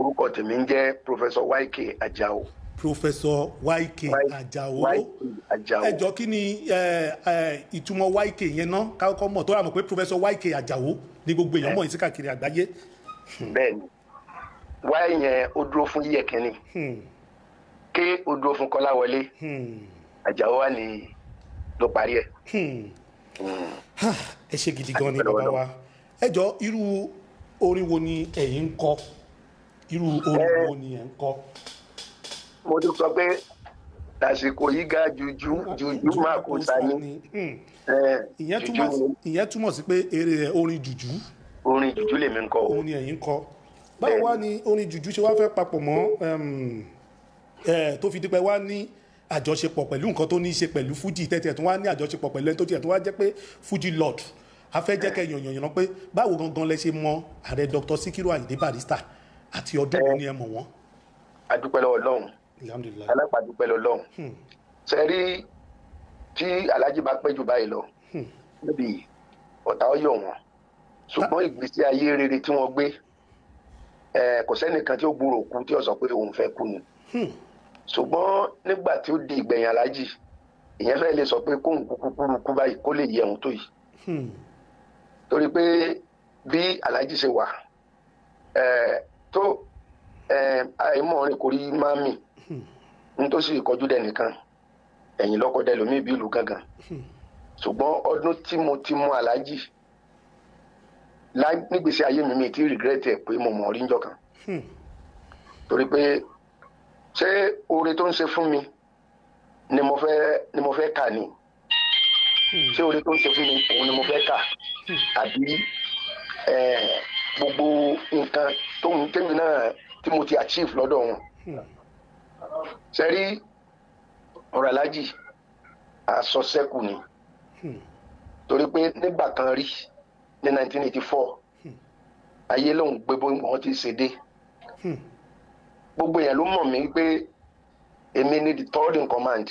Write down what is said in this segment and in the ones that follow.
orúkọ tèmi ń jẹ́ professor yk ajao. Professor yk ajao. Ẹ jọ kí ni ìtumọ̀ yk yẹn náà kákọ́ mọ̀ tó rà mọ̀ pé professor yk ajao ní gbogbo èèyàn mọ̀ yìí sí káàkiri àgbáyé. Bẹ́ẹ̀ ni y yẹn ó dúró fún yíyẹ̀kẹ́ni Hmm, k ó dúró fún kọ́láwọlé. Hmm, ajao wà ní ló parí ẹ̀. hmm. Ha, ẹ ṣe gidi gan ni bàbá wa. ẹ jọ irú orin wo ni ẹ̀yin ń kọ irú orin wo ni ẹ̀ ń kọ. mo tún sọ pé lásìkò yìí ga jùjú jùjú máa kó sani Hmm. ẹ, ìyẹn túmọ̀ sí pé eré ẹ̀ orin jùjú. Orin jùjú lèmi ń kọ òun ni ẹ̀yin ń kọ. Báwo wá ni. orin jùjú ṣe wá fẹ́ papọ̀ mọ́ em, ẹ̀, tó fi dípẹ́ wá ní àjọṣepọ̀ pẹ̀lú nǹkan tó ní í ṣe pẹ̀lú fújì? Tẹ́tẹ̀ tó wá ní àjọṣepọ̀ pẹ̀lú ẹni tó tiẹ̀ tó wá jẹ́ pé fújì lord. A fẹ́ jẹ́ kẹ́ yànyàn yànnà pé báwo gangan lẹ ṣe mọ ààrẹ dr. Sikiru ayinde barrister àti ọdún wo ni ẹ mọ̀ wọ́n. adúpẹ́ lọ́wọ́ alhamdulilayi alápàdúpẹ́ lọ́lọ́run. Ṣe rí tí alájí bá pẹ́ jù báyìí lọ? Níbi ọ̀tá ọyọ̀ wọn. Ṣùgbọ́n ìgbésí ayé rere tí wọ́n gbé kò sẹ́nìkan tí ó gbúrò kú tí ó sọ pé òun fẹ́ kú ni. Ṣùgbọ́n nígbà tí ó di ìgbẹ̀yìn alájí ìyẹn fẹ́ lè sọ pé kóun kúkú kúrú kú báyìí kó lè yẹ òun tó yìí. Torí pé bí alájí ṣe wà tó ẹ, àìmọ̀ rìn kò rí máa mì nítòsí ìkọjú dẹ nìkan ẹ̀yìn lọ́kọ̀ dẹ lómi ìbí ìlú gangan ṣùgbọ́n ọdún tí mo ti mú aláàjì lá- nígbèsí ayé mi mi ti regret ẹ̀ pé mo mọ̀ rí njọ́ kan. Torí pé ṣé oore tó ń ṣe fún mi ni mo fẹ́ ni mo fẹ́ kà ni? Ṣé oore tó ń ṣe fún mi òun ni mo fẹ́ kà? Àbí eh, gbogbo nǹkan tó ń tẹ́mi náà tí mo ti achieve lọ́dọ̀ wọn. Sẹ́rí ọ̀rọ̀ alájì àsọsẹ́kù ni. Torí pé nígbà kan rí ní 1984 ayé lòun gbé bó wọn ti ṣe dé. Gbogbo èèyàn ló mọ̀ mí pé èmi ni the third in command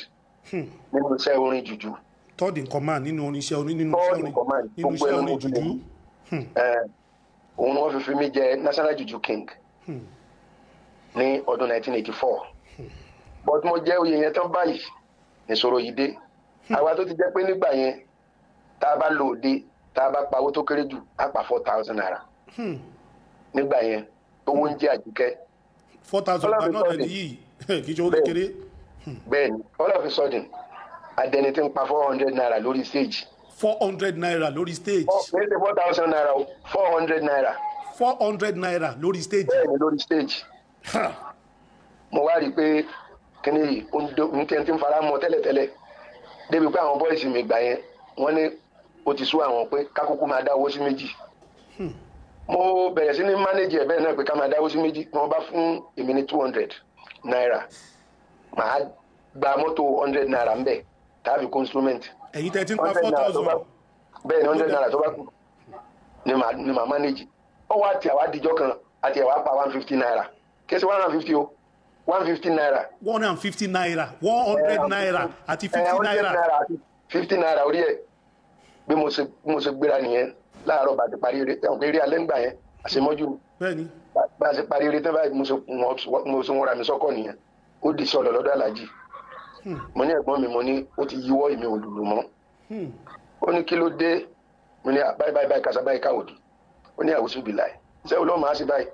nínú iṣẹ́ orin jùjú. Third in command nínú iṣẹ́ orin nínú iṣẹ́ in orin nínú iṣẹ́ orin jùjú òun ni wọ́n fi fi mí jẹ national juju king ní ọdún 1984 but mo jẹ́ oyè yẹn tán báyìí ìṣòro yìí dé àwa tó ti jẹ́ pé nígbà yẹn tá a bá lò òde tá a bá pa owó tó kéré jù á pa four thousand naira. Nígbà yẹn owó ń jẹ́ àjíkẹ́. Four thousand gba náà yìí. Kì í ṣe owó kékeré bẹ́ẹ̀. ni all of a sudden adẹni tí ń pa four hundred naira lórí stage four hundred naira lórí stage. Í ṣe four thousand naira o four hundred naira. four hundred naira lórí stage. Bẹ́ẹ̀ ni lórí stage. Mo wá rí i pé yìí ń tẹ́ tí ń fara mọ́ tẹ́lẹ̀tẹ́lẹ̀. Débi pé àwọn bọ́ìsì mi gbà yẹn wọ́n ní ó ti sú àwọn pé kákókó máa dáwó sí méjì. Mo bẹ̀rẹ̀ sí ní mánéjì ẹ̀ bẹ́ẹ̀ náà pé ká máa dáwó sí méjì. Wọ́n bá fún èmi ní two hundred naira màá gba mọ́tò hundred naira ń bẹ̀ tàbí kó instrument ẹ̀yin tẹ́ ti ń pa four thousand. bẹ́ẹ̀ ni hundred naira tó bá kù ni màá ni màá mánéjì ọwọ́ àti àwa dijọ́ kan àti àwa pa one fifty naira. Sẹ́ one hundred fifty o? one fifty naira. one hundred and fifty naira one hundred naira àti fifty 100 naira. fifty naira orí ẹ. Bí mo ṣe bí mo ṣe gbéra nìyẹn láàárọ̀ bá ti parí eré ẹ̀wọ̀n eré alẹ́ ń gbà yẹn àṣemọ́jú ni bẹ́ẹ̀ ni bá a ṣe parí eré tán báyìí mo ṣe wọ́n ra mi sọ́kọ̀ nìyẹn. Ó di sọ̀lọ̀ lọ́dọ̀ alájì mo ní ẹ̀gbọ́n mi mo ní ó ti yíwọ́ èmi ò lùlù mọ́. Ó ní kí ló dé? Mo ní báyìí báyìí báyìí kásá báyìí káwòdì. Ó ní àwùsù bìlà ẹ̀ ṣé olóòmù á sí báyìí?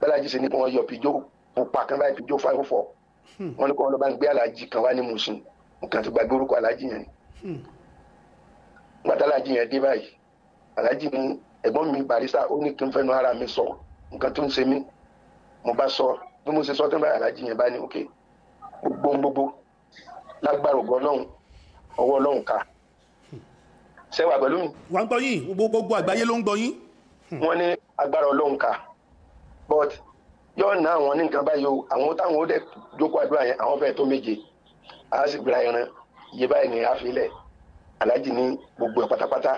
Bálájì ṣe ní kí wọ́n yọ pìjó pupa kan báyìí pìjó five four. Wọ́n ní kí wọ́n lọ bá ń gbé alájì kan wá ní Mùṣín nǹkan tó gbàgbé orúkọ alájì yẹn ni. Gbàtà alájì yẹn dé báyìí alájì ní ẹ̀gbọ́n mi barista ó ní kí n fẹ́nu ara mi sọ nǹkan tó ń ṣe mí. Mo bá sọ bí mo ṣe sọ tán báyìí alájì yẹn bá ní òkè gbogbo gbogbo lágbára ògo Ọlọ́run ọwọ́ Ọlọ́run ká. Ṣẹwà pẹ̀lú mi? Wà ń gbọ́ yín gbogbo àgbáyé ló ń gbọ́ yín. Wọ́n ní agbára Ọlọ́run ká. But yóò ná àwọn ní nǹkan báyìí o. Àwọn táwọn ó dẹ̀ jókòó àdúrà yẹn àwọn fẹ́ẹ̀ tó méje. A sì gbéra ẹran iye báyìí ní àfilẹ̀ aláàjì ní gbogbo ẹ̀ pátápátá.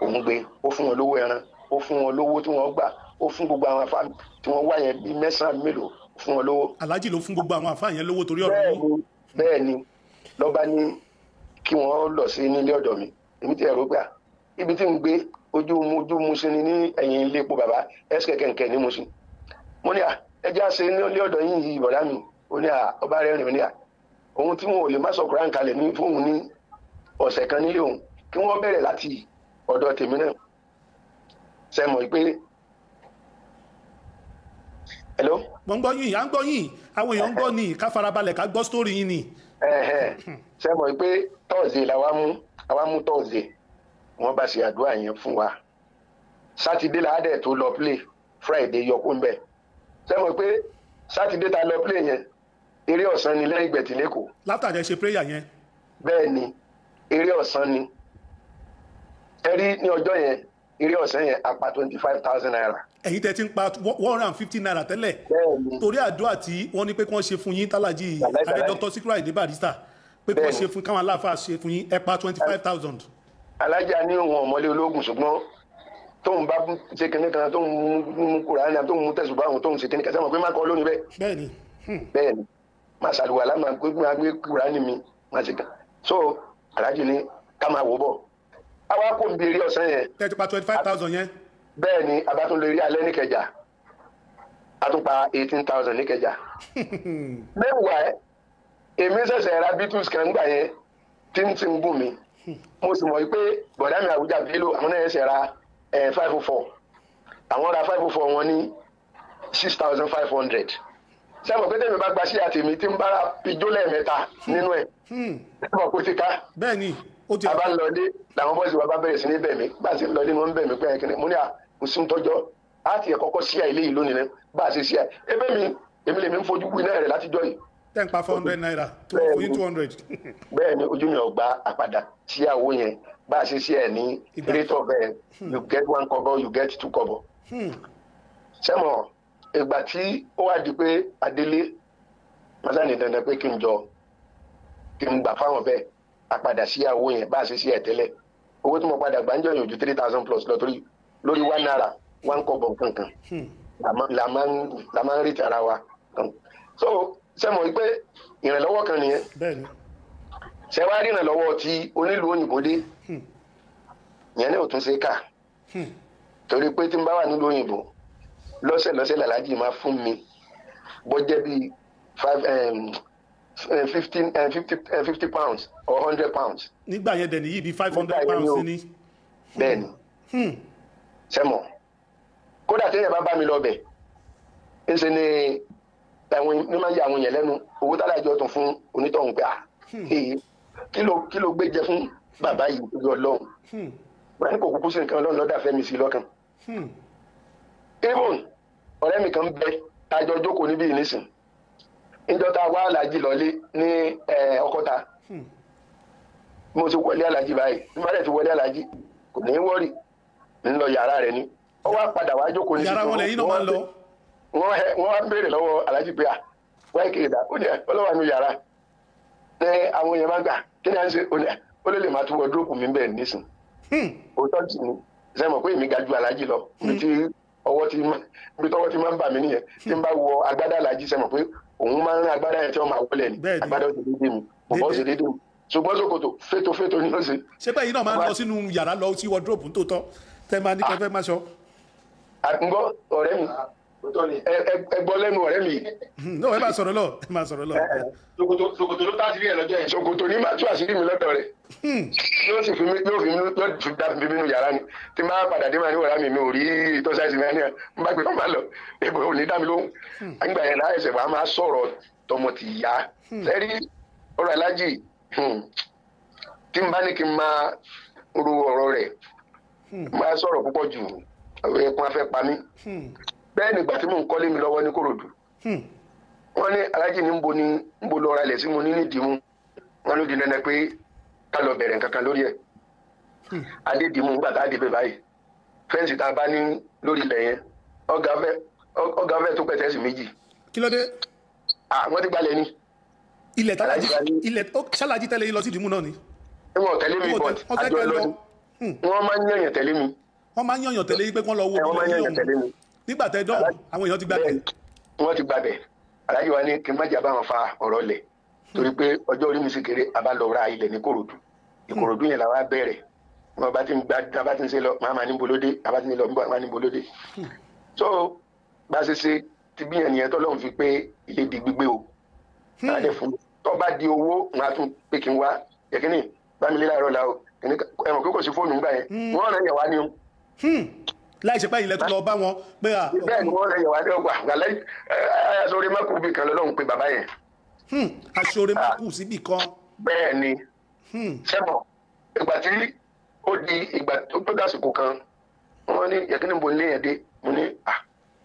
Òun gbé ó fún wọn lówó ẹran ó fún wọn lówó tí wọ́n gbà ó fún gbogbo àwọn afá tí wọ́n wá yẹn bíi mẹ́sàn-án mélòó fún wọn lówó. Aláàjì ló fún gbogbo àwọn àfáà yẹn lówó torí ọ̀rọ̀ ni bẹ́ẹ̀ ni lọ́ba ní kí wọ́n lọ sí nílé ọ̀dọ̀ mi. Èmi ti ẹ̀rọ gbà ibi tí ń gbé ojú mu ojú mu sí ni ní ẹ̀yìn ilé epo bàbá ẹ̀sìkẹ̀ kẹ̀kẹ́ ní Mùṣín mo ní à ẹjẹ́ àṣẹ ní ilé ọ̀dọ̀ yín yìí bọ̀dá mi. Ó ní à ọba rẹ̀ rìn ní à òun tí wọn ò lè má sọ Quran kalẹ̀ ní fóun ní ọ̀sẹ̀ kan nílé òun kí wọ́n bẹ̀rẹ̀ láti ọ̀dọ̀ tèmi náà. Ṣe mọ̀ pé hello? Mo ń gbọ́ yín à ń gbọ́ yín. Àwọn èèyàn ń gbọ́ ni ká farabalẹ̀ ká gbọ́ sítórì yín ni. ṣe mọ̀ pé tọ́ọ̀sì làwa mú àwa mú tọ́ọ̀sì wọ́n bá ṣe àdúrà yẹn fún wa. Sátidé la á dẹ̀ tó lọ play. Friday yọkún bẹ́ẹ̀ ṣe mọ̀ pé sátidé ta lọ play yẹn? Eré ọ̀sán ni lẹ́yìn ìgbẹ̀tì lẹ́kọ̀ọ́ látàjẹ́ ṣe prayer yẹn. Bẹ́ẹ̀ ni eré ọ̀sán ni. Ẹ rí ní ọjọ́ yẹn eré ọ̀sán yẹn apá twenty five thousand naira ẹ̀yin tẹ́ ti ń pa one hundred and fifty naira tẹ́lẹ̀. Torí àdúrà tí wọ́n ní pé kí wọ́n ṣe fún yín tálájì adé dr sikra ìdí barista pé kí wọ́n Bẹ́ẹ̀ni. ṣe fún káwọn aláàfáà ṣe fún yín ẹ pa twenty five thousand. alájà ní òun ọmọlé ológun ṣùgbọ́n tóun bá ṣe kinní kan tóun mú kúránì tóun mú tẹ̀sùbá àwọn tóun ṣe kinní kan sẹ́wọ̀n pé má kọ́ lónìí bẹ́ẹ̀? Bẹ́ẹ̀ni. Bẹ́ẹ̀ ni máa ṣàlùwàlá máa gbé kúránì mi máa ṣe kan. So alájì ní ká máa wò bọ̀. Àwa kò ń ọ̀sán yẹn. Pa twenty five thousand yẹn bẹ́ẹ̀ ni abatún lè rí alẹ́ níkẹjà a tún pa eighteen thousand níkẹjà mẹ́wàá èmi ṣẹ̀ṣẹ̀ ra beatles kan gbà yẹn tí ń ti ń gùn mí. Mo sì mọ̀ pé bọ̀dá mi àwùjá bello àwọn náà ṣẹ̀ ra five oh four. Àwọn ra five oh four wọn ní six thousand five hundred. Sẹ́wọ̀n pé tèmi bá gba sí àtèmi tí ń bára pijó lẹ́ẹ̀mẹ́ta nínú ẹ̀? Sẹ́wọ̀n kó ti ká? Bẹ́ẹ̀ni ó ti a bá ń làwọn bọ́ọ̀sì wa bá bẹ̀rẹ̀ sí ní bẹ̀ mí. Bá a ti ń ni bẹ̀ mí pé ẹ̀kíní mo ní à kò sí ń tọ́jọ́ á ti kọ́kọ́ sí àìlè yìí lónìí náà bá a ṣe sí à ebe mi èmi lèmi ń fojú wí náà rẹ̀ látijọ́ yìí. Ń pa four hundred naira. Yín two hundred. Bẹ́ẹ̀ ni ojú mi ò gba àpàdà sí àwo yẹn. Bá a ṣe sí ẹ̀ ní rate of ẹ̀ you get one kobo you get two kobo. Sẹ́mọ̀ ìgbà tí ó wá di pé adélé masani dandan pé kí n jọ kí n gbà fáwọn bẹ́ẹ̀ àpàdà sí àwo yẹn bá a ṣe sí ẹ̀ tẹ́lẹ̀. Owó tí mo padà gbà ń jọ ju three thousand plus lọ torí lórí one naira one kobo kankan la máa la máa ń rí ti ara wa. So sẹ́mọ̀ pé ìrànlọ́wọ́ kan nìyẹn? Bẹ́ẹ̀ni. Ṣe wá rí ìrànlọ́wọ́ tí onílù òyìnbó dé? Ìyẹn náà ò tún ṣe kà. Torí pé tí n bá wà nílùú òyìnbó lọ́sẹ̀ lọ́sẹ̀ làlájì máa fún mi. Bó jẹ́ bíi five fifteen fifty fifty pounds or hundred pounds. Nígbà yẹn dẹ̀ nìyí bíi five hundred yẹn pounds ní bẹ́ẹ̀ ni sẹ́mọ̀ kódà téèyàn bá bá mi lọ bẹ̀ ń ṣe ni àwọn ní máa ń yà àwọn yẹn lẹ́nu. Owó tálàjọ tún fún onítọ̀hún pé ah kí ló kí ló gbé jẹ fún bàbá yìí lórí ọlọ́run? Wọn ní kò kúkú sí nǹkan ọlọ́run lọ́dà fẹ́mi sí lọ́kàn. Even ọ̀rẹ́ mi kan bẹ tájọ jókòó níbí nísìn níjọ́ tá a wá aláàjì lọ́lé ní ọkọ́ta. Mo ti wọlé aláàjì báyìí. Bí wọ́n dẹ̀ ti wọlé aláàjì kò ní í wọ́rì ń lọ yàrá rẹ̀ ni. Ó wá padà wá jókòó ní yàrá wọn wá béèrè lọ́wọ́ aláàjì pé à wáyé kéde dá ó ní ọlọ́wà nu yàrá. Ní àwọn èèyàn máa gbà kí ni à ń ṣe? Ó lè lè máa tún wọ́dúrópù mi bẹ́ẹ̀ nísìn òótọ́ jì ní ṣe mọ̀ pé èmi ga ju aláàjì lọ? Tí ọwọ́ ti ibi tọwọ́ ti máa ń bà mí nìyẹn. Tí n bá wọ agbádá aláàjì ṣe mọ̀ pé òun máa ń rán agbádá yẹn tí wọ́n máa wọlé ni. Agbádá ó ti dédé mi. Bọ̀bọ̀ ó dédé mi. Ṣùgbọ́n ṣòkòtò féto féto ni ó ṣe. Ṣé bẹ́ẹ̀ yìí náà máa ń lọ sínú yàrá lọ sí wardrobe tó tọ́ tẹ́ máa ní kẹfẹ́ máa ṣọ àgbọ̀ ọ̀rẹ́ mi. Ẹ- gbọ́ lẹ́nu ọ̀rẹ́ mi. Náà ẹ máa sọ̀rọ̀ lọ ẹ máa sọ̀rọ̀ lọ. Ṣòkòtò ló tàṣírí ẹ lọ́jọ́ yẹn. Ṣòkòtò ní máa tú àṣírí mi lọ́dọ̀ rẹ̀. Yóò sì fi mí yóò fi mí yóò fi dá mi nínú yàrá ni. Tí máa padà dé máa ní wàrà mi mi ò rí ìtọ́sáìsì mi ní ẹ̀ n bá gbé kọ́ máa lọ. Èbò ò ní dá mi lóhùn. Àgbà yẹn láì ṣẹ̀ wá máa sọ̀rọ̀ tọmọ ti yá. Sẹ́rí ọ̀rọ̀ alájì hmm, tí n bá ní kí n máa ro ọ̀rọ̀ rẹ̀ máa sọ̀rọ̀ púpọ̀ jù ẹkún afẹ́ pa mí. Bẹ́ẹ̀ nígbà tí mò ń kọ́lé mi lọ́wọ́ ní Kòròdú. Wọ́n ní alájì ní nbo ní nbo lọ ra ilẹ̀ sí mo ní nídìí mú. Wọ́n ló di dandan pé ká lọ bẹ̀rẹ̀ nǹkan kan lórí ẹ̀. Adédìmú nígbà tá a débẹ̀ báyìí. Fẹ́ǹsì tá a bá ní lórí ilẹ̀ yẹn ọ̀gá fẹ́ tó pẹ̀tẹ́sì méjì. Kí ló dé? Ah wọ́n ti gbalẹ̀ ni. Ilẹ̀ tálájì Alájì wa ní- ilẹ̀ ó ṣálájì tẹ́lẹ̀ lọ sí ìdìmú náà ni? Wọ́n tẹ̀lé mi Wọ́n bọ̀ tẹ- wọ́n fẹ́ àjọ kẹ́ lọ. lọ́dún wọ́n máa ń yànyàn tẹ̀lé mi. Wọ́n máa ń yànyàn tẹ́lẹ̀ yín pé kán lọ wo yànyàn yín tẹ̀lé mi. nígbà tẹ́ dán àwọn èèyàn ti gbà bẹ́ẹ̀ wọ́n ti gbàbẹ̀ alájì wa ní kí n má jà bá wọn fa ọ̀rọ̀ lẹ̀. Torí pé ọjọ́ orí mi sì kéré a bá lọ ra ilẹ̀ ní Kòròdú Ìkòròdú yẹn la wá bẹ̀rẹ̀. Wọn bá ti ń gba a bá ti ń ṣe lọ máa ní bolódé a bá ti ń lọ máa ní bolódé. So bá a ṣe ṣe ti bí yẹn nìyẹn tọ́lọ́run fi pé ilé di gbígbé o. Láàdẹ fún tó bá di owó wọn á tún pé kí n wá. Yẹkínní bámilé láàárọ̀ la o ẹ̀mọ̀ kókò sí fóònù ńgbà yẹn. Wọ́n rẹ̀ yẹ̀ wá ní o. Láì ṣe pé ilẹ̀ tó lọ bá wọn pé à bẹ́ẹ̀ ni wọ́n rẹ̀ yẹ̀ wá ní ọgbà àgbàlẹ́ ayasọ̀rẹ́ mákùbí kan lọ́lọ́run pé bàbá yẹn. Hmm, aṣọre má kù síbì kan. Bẹ́ẹ̀ ni. Hmm, sẹ́mọ̀ ìgbà tí ó di ìgbà tó dásìkò kan wọ́n ní yẹkínní bo nílé yẹn dé? Mo ní à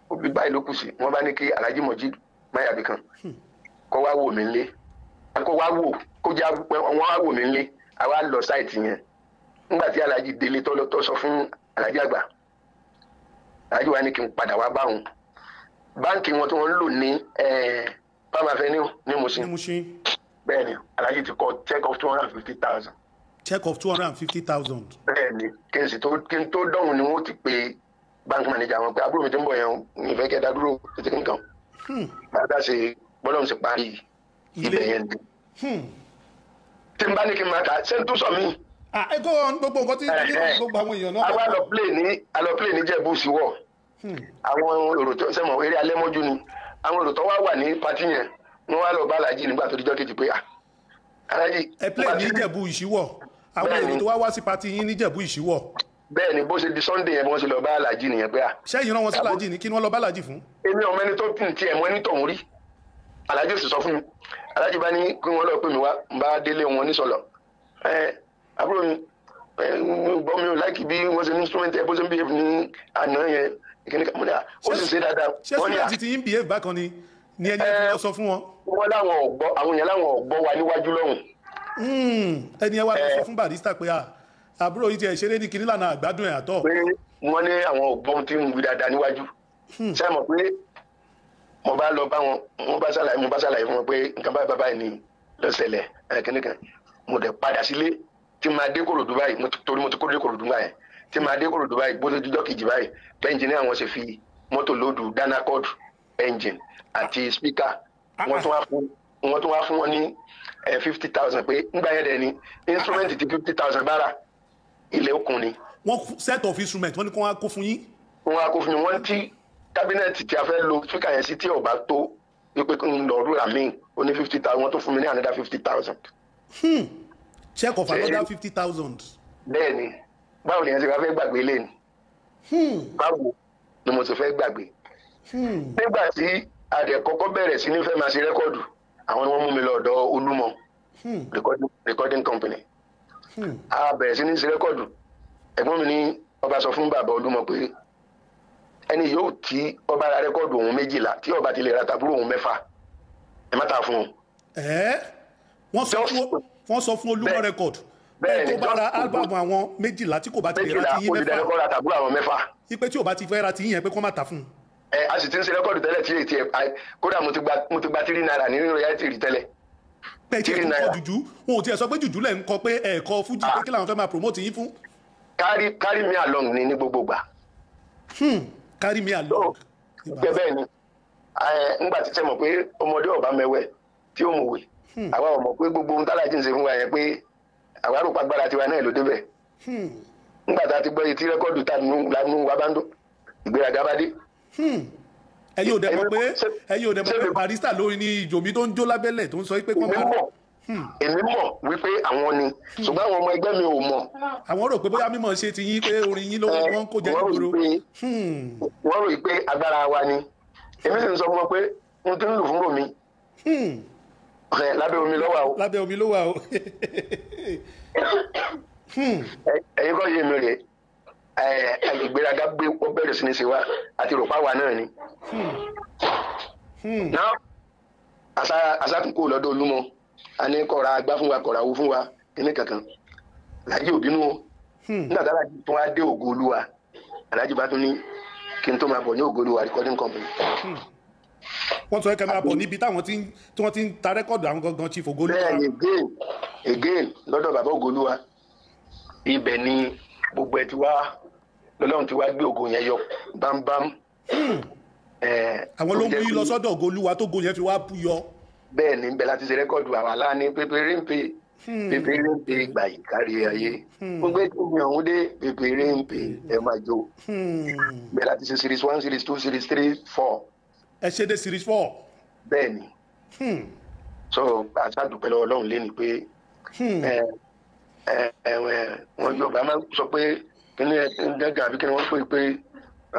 òbí báyìí ló kù sí. Wọ́n bá ní kí alhaji mojid mayabi kan kó wá wò mí nlé kó wá wò kó já wọ́n wá wò mí nlé àwa lọ sáìtì yẹn. Nígbà tí alhaji délé tó lọ tó sọ fún alhaji àgbà alhaji wa ní kí n padà wá báwọn báńkì wọn tí wọ́n ń lò ní palm avenue ní Mushin. Bẹ́ẹ̀ ni alhaji ti kọ check of two hundred and fifty thousand. Check of two hundred and fifty thousand. Bẹ́ẹ̀ ni kí n sì tó kí n tó dọ̀hún ni wọ́n ti pe bank manager wọn pé àbúrò mi ti ń bọ̀ yẹn o ní ìfẹ́ kẹta dúró títí nǹkan bàbá ṣe gbọ́dọ̀ ṣe parí ibẹ̀ yẹn ni tí n bá ní kí n máa kà ṣé n tún sọ mí? Ẹ kó gbogbo nǹkan tí gbogbo àwọn èèyàn náà àwa lọ play ní alọ play ní jẹ̀bú síwọ̀ àwọn èrò tó sẹ́mọ̀ eré alẹ́ mọ́jú ni. Àwọn èrò tó wá wà ní pati yẹn wọ́n wá lọ bá alájì nígbà tó dijọ́ kejì pé ah alájì ẹ play ní ìjẹ̀bú ìṣíwọ̀. Àwọn èrò tó wá wá sí pati yín ní ìjẹ̀bú ìṣíwọ̀. Bẹ́ẹ̀ ni bó ṣe di sunday yẹn bí wọ́n ṣe lọ bá alájì nìyẹn pé ah ṣẹ́yìn rán wọn sálàjì ní kí ni wọ́n lọ bálàjì fún? Èmi ọmọ ẹni tó tún tiẹ̀ mọ́ ẹni tọ̀hún rí alájì sì sọ fún mi. Alájì bá ní kí wọ́n lọ pè mí wá n bá délé wọn nísọ̀lọ̀ ẹ àbúrò mi ẹ gbọ́ mi ò láìkí bí wọ́n ṣe ní instrument ẹ bó ṣe ń bí ní àná yẹn. Ìkíní kan mo ní à ó sì ṣe dáadáa. Ṣé student ti yín behave bákan ni ni ẹni ẹ sọ fún wọn? wọ́n láwọn ọ̀gbọ́ àwọn èèyàn láwọn ọ̀gbọ́ wa níwájú lọ́hùn. Hmm, ẹni ẹ wá lọ sọ fún barista pé à àbúrò yìí ti ẹ̀ ṣeré ní kinní lànà àgbádùn ẹ̀ àtọ̀. Pé wọ́n ní àwọn ọ̀gbọ́n tí ń wí dáadáa níwájú. Ṣé mọ̀ pé mo bá lọ bá wọn mo bá ṣàlàyé mo bá ṣàlàyé fún wọn pé nǹkan báyìí bàbá yìí ni lọ́sẹ̀lẹ̀ ẹ̀ kíní kan? Mo dẹ̀ padà sílé tí máa dé Kòròdú báyìí ti- torí mo ti kó dé Kòròdú báyìí tí máa dé Kòròdú báyìí bó ṣe jíjọ́ kejì báyìí bẹ́ńjìnì àwọn ṣe fi mọ́tò lóòdù Danacod engine àti speaker. Wọ́n tún wá fún wọ́n tún wá fún wọn ní fifty thousand pé ńgbà yẹn dẹ̀ ni instrument ti fifty thousand bára. Ilẹ̀ òkun ni. Wọ́n set of instrument wọ́n ní kí wọ́n á kó fún yín. Wọn a kò fi wọn tí kábínẹ̀tì tí a fẹ́ lo spíkà yẹn sí tí ọba tó wípé kí n lọ rúra míì ó ní fifty thousand wọn tó fún mi ní another fifty thousand. check of another fifty thousand. Bẹ́ẹ̀ ni. Báwo ni ẹ ti fẹ́ gbàgbé lé ni? Báwo ni mo ti fẹ́ gbàgbé. nígbà tí adẹ kọ́kọ́ bẹ̀rẹ̀ sí ní fẹ́ máa ṣe rẹ́kọ̀dù àwọn ni wọ́n mú mi lọ ọ̀dọ̀ olúmọ recording- company. a bẹ̀rẹ̀ sí ní ṣe rẹ́kọ̀dù. Ẹ̀gbọ́n mi ní ọba sọ fún bàbá olúmọ pé ẹni yóò tí ọba ra rẹ́kọ̀dù òun méjìlá tí ọba ti lè ra tàbúrò òun mẹ́fà ẹ má ta fún un. ẹ́ wọ́n sọ fún olúmọ record bẹ́ẹ̀ tó bá ra album àwọn méjìlá tí kò bá ti lè ra méjìlá ti yín olùdarí mẹ́fà kọ́ ra tàbúrò àwọn mẹ́fà. ipe tí ò bá ti fẹ́ ra ti yín yẹn pé kó má ta fún un ẹ a sì ti ń ṣe rẹ́kọ̀dù tẹ́lẹ̀ tí èyí tiẹ̀ kódà mo ti gba ti tírí náírà nínú royalty rí tẹ́lẹ̀. pé Three tó kọ jùjú wọn ò tiẹ̀ sọ pé jùjú lẹ̀ ń kọ pé ẹ̀ẹ̀kọ fújì pé kí làwọn fẹ́ máa promote yín fún carry carry me along ni ní gbogbo gbà. Carry me along. Pé bẹ́ẹ̀ ni ẹ, ńgbà tí sẹ́mọ̀ pé ọmọdé ọba mẹ́wẹ́ tí ó mọ̀wé àwa ò mọ̀ pé gbogbo ohun tálájì ń ṣe fún wa yẹn pé àwa rò pàgbára tiwa náà ló débẹ̀. ńgbà tá a ti gbọ́ etí rẹ́kọ̀dù tá lánú wa bá ń dún ìgbéraga bá dé. ẹ̀yin ò dẹ̀ mọ̀ pé mọ̀- ṣé- ẹ̀yin ò dẹ̀ mọ̀ ṣé pé mi- barista lórí ni ìjòmí tó ń jó lábẹ́lẹ̀ tó ń sọ pé kọ́ máa mọ̀ èmi mọ̀ wípé àwọn ni. Ṣùgbọ́n àwọn ọmọ ẹgbẹ́ mi ò mọ̀. Àwọn rò pé bóyá mímọ̀ ṣe ti yín pé orin yín ló wọ́n ń kó jẹ nígboro. pé wọ́n rò pé agbára wa ni. Èmi sì ń sọ fún wọn pé n ti ń lù fún ẹ, lábẹ́ omi lọ́wọ́ o. Lábẹ́ omi ló wà o. Ẹ̀yin kọ́ yé mi rè. É ìgbéraga gbé ó bẹ̀rẹ̀ sí ní ṣe wá àti rò páwa náà ni. náà àṣà àṣàkùnkù lọ́dọ̀ olúmọ a ní kọ̀ra agbá fún wa kọ̀ra owó fún wa. Kíní kankan? Làjì òbínú o. Nígbà tá a láti tún wá dé ògo olúwa alájì bá tún ní kí n tó máa bọ̀ ní ògo olúwa recording company. wọ́n sọ kẹ́ máa bọ̀ níbi táwọn tí wọ́n ti ń ta rẹ́kọ̀dù àwọn gangan chief bẹ́ẹ̀ ni again again lọ́dọ̀ bàbá ògolúwa ibẹ̀ ni gbogbo ẹ̀ ti wá lọ́lọ́run ti wá gbé ògo yẹn yọ bámbám. Eh, àwọn ló ń yín lọ sọ́dọ̀ ogoluwa tó go yẹn fi wá bú yọ bẹ́ẹ̀ ni bẹ́ẹ̀ láti ṣe rẹ́kọ̀dù àwa láni pépéré ń pe pépéré ń pe gbà yìí kárí ayé gbogbo ètò mi ọ̀hún dé pépéré ń pe ẹ máa jó. Bẹ́ẹ̀ láti ṣe series one series two series three four. Ẹ ṣe dé series four. bẹ́ẹ̀ ni. So àṣàdùpẹ́ lọ́wọ́ ọlọ́run lé ni pé wọn yorùbá máa sọ pé kíní ẹ ń dẹ́gà àbí kíní wọ́n pè pé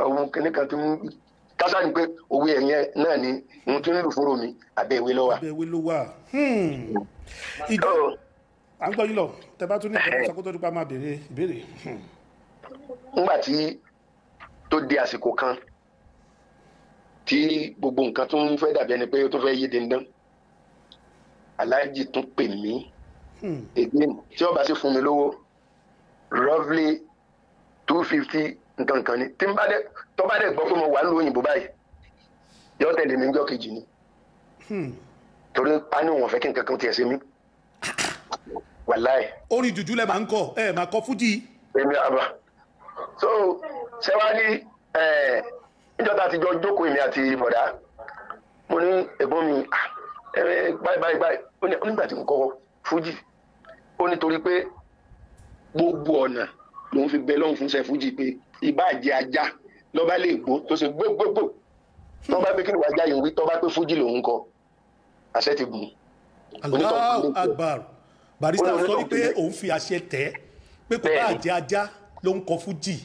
ohun kíní kan ti ń kásá ni pé òwe ẹ̀yẹ náà ni ohun ń lù fúnro mi àbẹ́ ìwé lọ́wọ́. abẹ́ ìwé ló wà. ìjọ à ń gbọ́ yín lọ. Tẹ bá tún ní ìjọba sọkótó nípa máa béèrè ìbéèrè. nígbà tí tó di àsìkò kan tí gbogbo nǹkan tó ń fẹ́ dàbí ẹni pé ó tó fẹ́ yé dandan aláàjì tún pè mí. Again tí ó bá sì fún mi lówó roughly two fifty nǹkan kan ni. Tí n bá dé tó bá dé gbọ́ pé mo wà nílùú òyìnbó báyìí yóò tẹ̀lé mi níjọ́ kejì ni. Torí a ní òun fẹ́ kí nǹkan kan tiẹ̀ ṣe mí. Wàláì. Orin jùjú lẹ máa ń kọ ẹ máa kọ fújì. èmi àbá. So ṣẹ́wárí níjọba àtijọ́ jókòó èmi àti bọ̀dá mo ní ẹ̀gbọ́n mi báyìí báyìí báyìí. Ó ní nígbà tí mo kọ́ fújì. Ó nítorí pé gbogbo ọ̀nà lòun fi bẹ lọ́hùn fún ṣe fújì pé ìbàjẹ́ ajá lọ́ba lè gbó tó ṣe gbégbégbò tó bá pé kí ni wàá jáyìn wí tó bá pé fújì lòun kọ àṣẹ ti gùn. Allahu Akbar barista sọ wípé òun fi àṣẹ tẹ pé kò bá jẹ ajá ló ń kọ fújì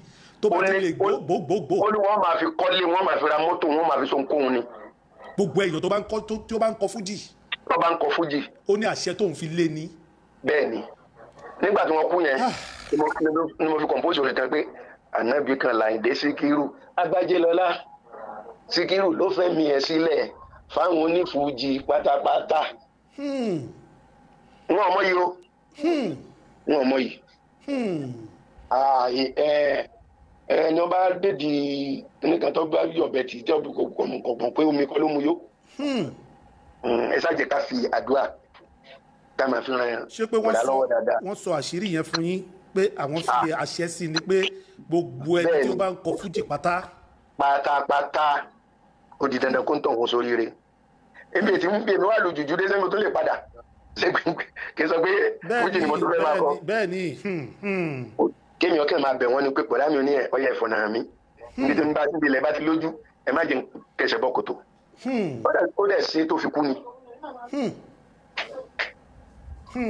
tó bá ti lè gbogbogbò. ó ní wọ́n máa fi kọ́lé wọ́n máa fi ra mọ́tò wọ́n máa fi so nkóhun ni. gbogbo èèyàn tó bá ń kọ tó bá ń kọ fújì. tó bá ń kọ fújì. ó ní àṣẹ tóun fi lé ni nígbà tí wọ́n kú yẹn ni mo fi kọ̀ǹpóṣù rẹ̀ tán pé ànábì kan Láìdé Síkírù. Agbájélọlá Síkírù ló fẹ́ mi ẹ̀ sílẹ̀ fáwọn onífújì pátápátá. Wọn ọmọ yìí o. Wọn ọmọ yìí. Ẹni ọba dédi nìkan tó bá yọ ọbẹ tí ọbẹ kọkàn pé omi kọ́ ló mu yó. Ẹ ṣáàjẹ ká fi àdúrà ká máa fi ran ṣé pé wọ́n sọ àṣírí yẹn fún yín pé àwọn fi àṣẹ sí ni pé gbogbo ẹni tí ó bá ń kọ fújì pátá. pátápátá ó di dandan kó ń tàn wọ́n sórí rẹ̀. Ebi ètí ń bí èmi wà lù jùjú dé sẹ́mi tó lè padà. Kì í sọ pé fújì ni mo tó fẹ́ máa kọ. bẹ́ẹ̀ ni kémi ọkẹ́ máa bẹ̀ wọ́n ni pé pọ̀dá mi ò ní ẹ̀ ọyẹ ẹ̀fọ́ náà mi níbi tí n bá níbi ilẹ̀ bá ti lójú ẹ má jẹ́ kẹsẹ̀ bọ́ kòtò. ó dẹ̀ ṣe tó fi kú ni.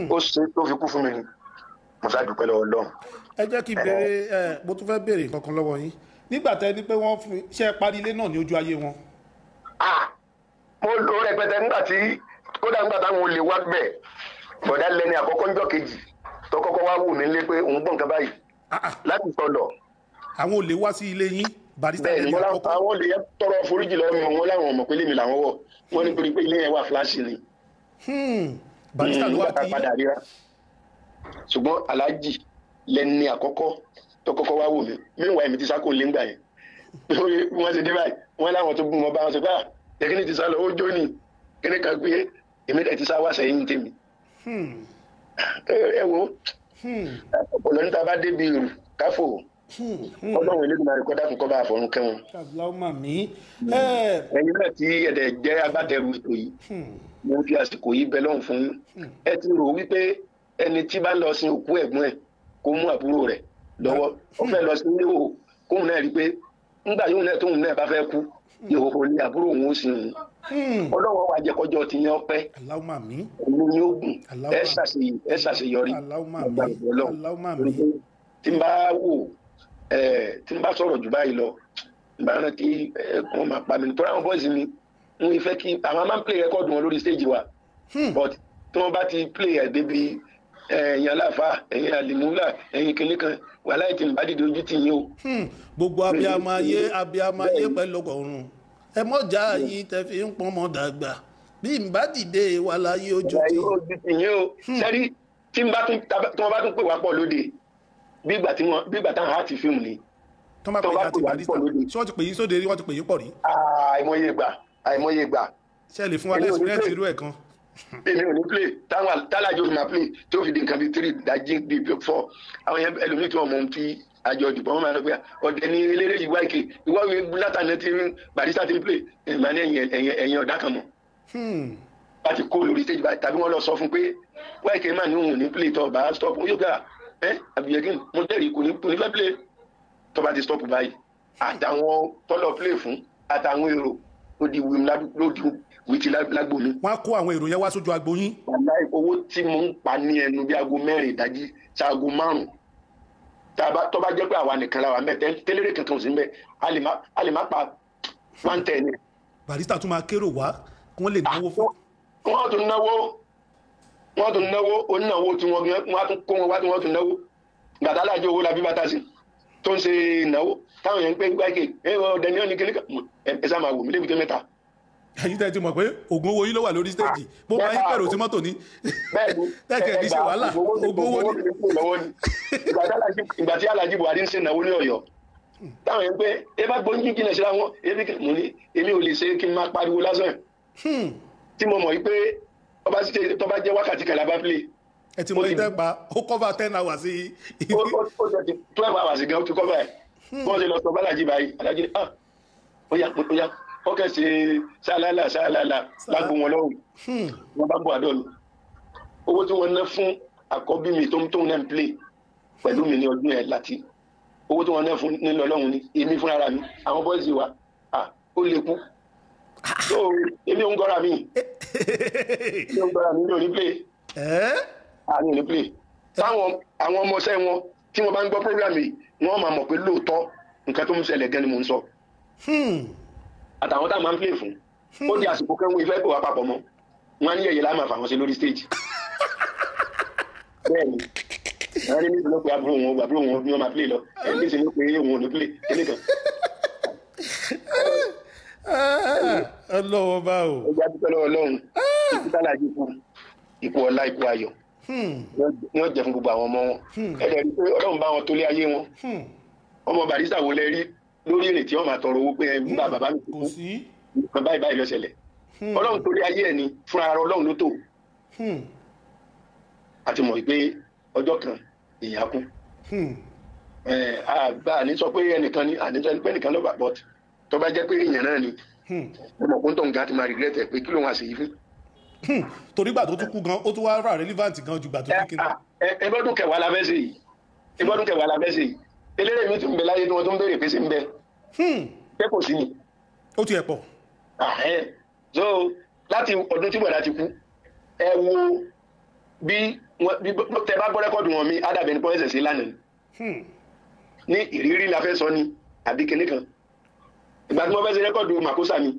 ó ṣe tó fi kú fún mi ni mo sá dúpẹ́ lọ́wọ́ Ọlọ́run. ẹ jẹ́ kí n béèrè ẹ mo tún fẹ́ béèrè nǹkan kan lọ́wọ́ yín nígbà tẹ́ ní pé wọ́n fi ṣe parí ilé náà ní ojú ayé wọn. mo lò rẹpẹtẹ nígbà tí kódà nígbà táwọn olè wá bẹ̀ bọ̀dá lẹ́ni àkọ́kọ́ ńjọ́ kejì tó kọ́kọ́ wá wù mí lé pé òun gbọ̀n kan báyìí láti sọ̀lọ̀. àwọn olè wá sí ilé yín barista lẹ́ni àkọ́kọ́. àwọn olè tọrọ foríjì lọ́wọ́ mi wọn láwọn ọmọ pé lèmi làwọn wọ̀ wọ́n ní pé ilé yẹn wà fúláṣì ni. barista ló wá kí yín. Ṣùgbọ́n aláàjì lẹ́ni àkọ́kọ́ tó kọ́kọ́ wá wù mí. Míwàá èmi ti sá kò lé ńgbà yẹn. Wọ́n ṣe dé báyìí wọ́n láwọn tó gbúmọ̀ bá wọn pé à ẹ̀kíní ti sá lọ ó jó ni. Kíní kan pé èmi dẹ̀ ti sá wá sẹ́yìn tèmi. ẹ wo ọ̀pọ̀lọ́ níta bá débi rù káfò ọlọ́run ilé ìgbìmọ̀ àríkọ́dá fún kọ́ba àfọ̀rún kẹ́wọn. ẹ̀yin náà tí ẹ̀dẹ̀ jẹ́ agbátẹrù ètò yìí. Mo fi àsìkò yìí bẹ lọ́hùn fún ẹ ti rò wípé ẹni tí bá lọ sin òkú ẹ̀gbọ́n ẹ̀ kó mú àbúrò rẹ̀ lọ́wọ́. Ó fẹ́ lọ ilé o kóun náà rí i pé ńgbà yóò náà tóun náà bá fẹ́ kú ìhòòhò ni àbúrò òun ó sin òun. Ọlọ́wọ́ wa jẹ́ kọjọ́ ti yan pẹ́ òun ni ó gùn. Ẹ ṣàṣeyọrí tí n bá wò tí n bá sọ̀rọ̀ jù báyìí lọ n bá rántí wọ́n máa pa mi nítorí àwọn bọ́ọ̀sì mi n fẹ́ kí àwọn máa ń play record wọn lórí stage wa. But tí wọ́n bá ti play ẹ̀ débi ẹ̀yin aláfa ẹ̀yin alimula ẹ̀yin kìnìún kan wà láì tí n bá dìde ojú tì yín o. gbogbo abiyamọ ayé abiyamọ ayé pẹ̀lú ọgọ́rùn ẹ mọ̀já yín tẹ fi ń pọ́n mọ́ dàgbà bí n bá dìde wà láyé ojú tì. ojú tì yín o sẹ́rí tí wọ́n bá tún pè wá pọ̀ lóde bí ìgbà táwọn á ti fíìmù ni. tó máa pè yín àti barista ṣé wọ́n ti pè yín sóde rí wọ́n ti pè yín pọ̀ rí. àìmọye ìgbà àìmọye ìgbà. ẹ lè fún wa lẹ́sìpírẹ́ǹsì irú ẹ̀ kan èmi ò ní play. Táwọn tálájọ fi máa play tí ó fi di nǹkan bíi three dájí bíi four. Àwọn yẹn ẹlòmíì tí wọn mọ ohun tí àjọ ìdìbò wọn máa lọ pé ọdẹ ní eléré yìí wáìkì ìwáwé látàní tí barista ti ń play. Ìgbà ní ẹ̀yìn ẹ̀yìn ọ̀dà kan mọ̀. láti kó lórí stage báyìí tàbí wọn lọ sọ fún pé wáìkì máa ní òun ní play tó bá stop yóò gbà ẹ àbíyẹ̀kín mo jẹ́rìí kò ní fẹ́ play. Tó bá ti stop báyìí àtàwọn tọ́lọ̀ play fún àtàwọn èrò ó di wí lójú wí ti lágbo mi. wọ́n á kó àwọn èrò yẹn wá sójú agbo yín. wàláì owó tí mo ń pa ní ẹnu bí aago mẹ́rin ìdájí ṣaago márùn-ún tó bá jẹ́ pé àwa nìkan la wà mẹ́ tẹ́lẹ̀rẹ̀ kankan sí mbẹ́ a lè má pa one ten barista tún máa kérò wá kí wọ́n lè náwó fún. wọ́n tún náwó wọ́n tún náwó onínáwó tí wọ́n tún kó wọn wá tí wọ́n tún náwó gbàtà láàjọ owó la bí bàtà sí tó ń ṣe ìnáwó táwọn yẹn ń pè gbáìkè ẹ ọdẹ ní ọ̀nì kíníkà ẹ sá máa wò mí lébi tó mẹ́ta. Ẹ̀yin tẹ́ ti mọ̀ pé oògùn owó yín ló wà lórí stéèjì bó bá yín pẹ̀rù sí mọ́tò ní. tẹ́kẹ̀ ní ṣe wàhálà. Oògùn owó ní. ìgbà tí Alhaji Buhari ń ṣe ìnáwó ní Ọ̀yọ́ táwọn yẹn pé ẹ bá gbóyún jíjìn náà síra wọn. Ebi mo ní èmi ò lè ṣe kí n máa pariwo lásán. Tí mo mọ̀ yí pé tó bá jẹ́ wákàtí kan lábá play. ẹ ti mọ ìtẹ́ pa ó cover ten hours sí. ó ó ti twelve hours gan ó ti cover ẹ̀. Bọ́n ṣe lọ sọ bálájì báyìí alájí ah ó yá ó yá ó kẹ́ ṣe ṣáláàlà ṣáláàlà lágbo wọn lọ́rùn. Wọn bá bọ̀ àdọ́nu owó tí wọ́n ná fún àkọ́bí mi tó ń tó ń náà play pẹ̀lú mi ní ọdún yẹn láti. Owó tí wọ́n ná fún nílò ọlọ́run ni èmi fúnra mi. Àwọn bọ́ìsì wa ah ó lè kú. So èmi ò ń gọ́ra mi. Èmi ò ń gọ́ra mi ní òní play àní òní play. Táwọn àwọn ọmọọṣẹ́ wọn tí wọ́n bá ń gbọ́ program yìí wọ́n máa mọ̀ pé lóòótọ́ nǹkan tó ń ṣẹlẹ̀ gan ni mò ń sọ àtàwọn tá a máa ń play fún. Ó di àsìkò kan wọn ìfẹ́ pè wá papọ̀ mọ́. Wọn á ní yẹ̀yẹ̀ láàmà fà wọn sí lórí stage. Bẹ́ẹ̀ni àwọn ẹni ló pe àbúrò wọn àbúrò wọn bí wọn máa play lọ. Ẹni sì ló pe òun ò ní play. Kíní kan. ọlọ́wọ́ bá o. ó jáde pẹ́lú ọlọ́run. Ikú tálàjì kú ikú ọlá ikú ayọ̀. Ní ọjà fún gbogbo àwọn ọmọ wọn. Ẹ̀rẹ̀ rí pé ọlọ́run bá wọn tó lé ayé wọn. Ọmọ Barrister wo rí lórí èrè tí wọ́n máa tọrọ owó pé ẹ bá bàbá mi kú nǹkan báyìí báyìí ló ṣẹlẹ̀ ọlọ́run lé ayé ẹ̀ ni fúnra ara ọlọ́run ló tó àti mọ̀ pé ọjọ́ kan èèyàn kú àgbà àní sọ pé ẹnìkan ni àní sọ pé ẹnìkan ló bà bọ́t tó bá jẹ́ pé èèyàn náà ni ọmọ kó ń tọ̀ nǹkan ti máa regret ẹ̀ pé kí ló ń wá sí yìí fún torí gbà tó tún kú gan ó tún wá rà relevant gan ju gbà tó tún kí ni. ẹgbọ́dún kẹwàá la fẹ́ ṣe yìí ẹgbọ́dún kẹwàá la fẹ́ ṣe yìí eléré mi tún bẹ láyé tí wọ́n tún béèrè pé ṣe ń bẹ. Ṣé kò sí ni. ó ti ẹ̀ pọ̀. so láti ọdún tí bọ̀dá ti kú ẹ wo bí tẹ bá gbọ́ rẹ́kọ̀dù wọn mi ádàbẹ̀ ní pọ́ẹ́sẹ̀ sí lánàá ní ìrírí la fẹ́ sọ ni àbí kinní kan. Ìgbà tí wọ́n fẹ́ ṣe rẹ́kọ̀dù màkúsà mi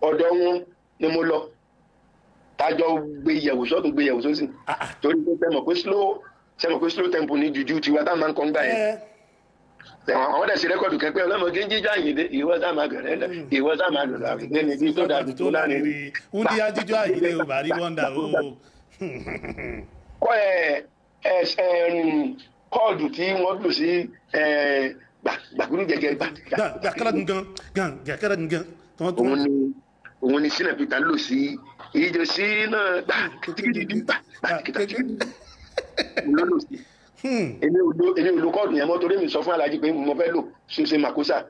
ọ̀dọ̀ wọn ni mo lọ. Tájọ gbé yẹ̀wò sọ́tún gbé yẹ̀wò sósì. Torí pé sẹ́mọ̀ pé slow sẹ́mọ̀ pé slow tempo ní juju tiwa tá a máa ń kọ́ ń gbà yẹn àwọn dẹ̀ sí rẹ́kọ̀dù kẹ́pẹ́ ọlọ́mọge jíjà yìí ìwọ sá máa gẹ̀rẹ́ lẹ̀ ìwọ sá máa lòlá àgbẹ̀ ní ibi tó dàbí tó láàárín rí. wúndí ajíjọ àyílẹ̀ ò bá rí wọ́ndà o. kọ́ ẹ ẹ kọ́ọ̀dù tí wọ́n lò sí gbàgbúrú jẹgẹ gbà. gàkàrà gangan gàkàrà gangan. òun ni òun ni sinna peter lò sí ìjọ sí náà gbà kìtìkìtì gbà gbà kìtìkìtì ló lò sí. èmi ò lo èmi ò lo kọ́ọ̀dù yẹn mọ́ torí mi sọ fún alájí pé mo fẹ́ lò ṣoṣe màkósà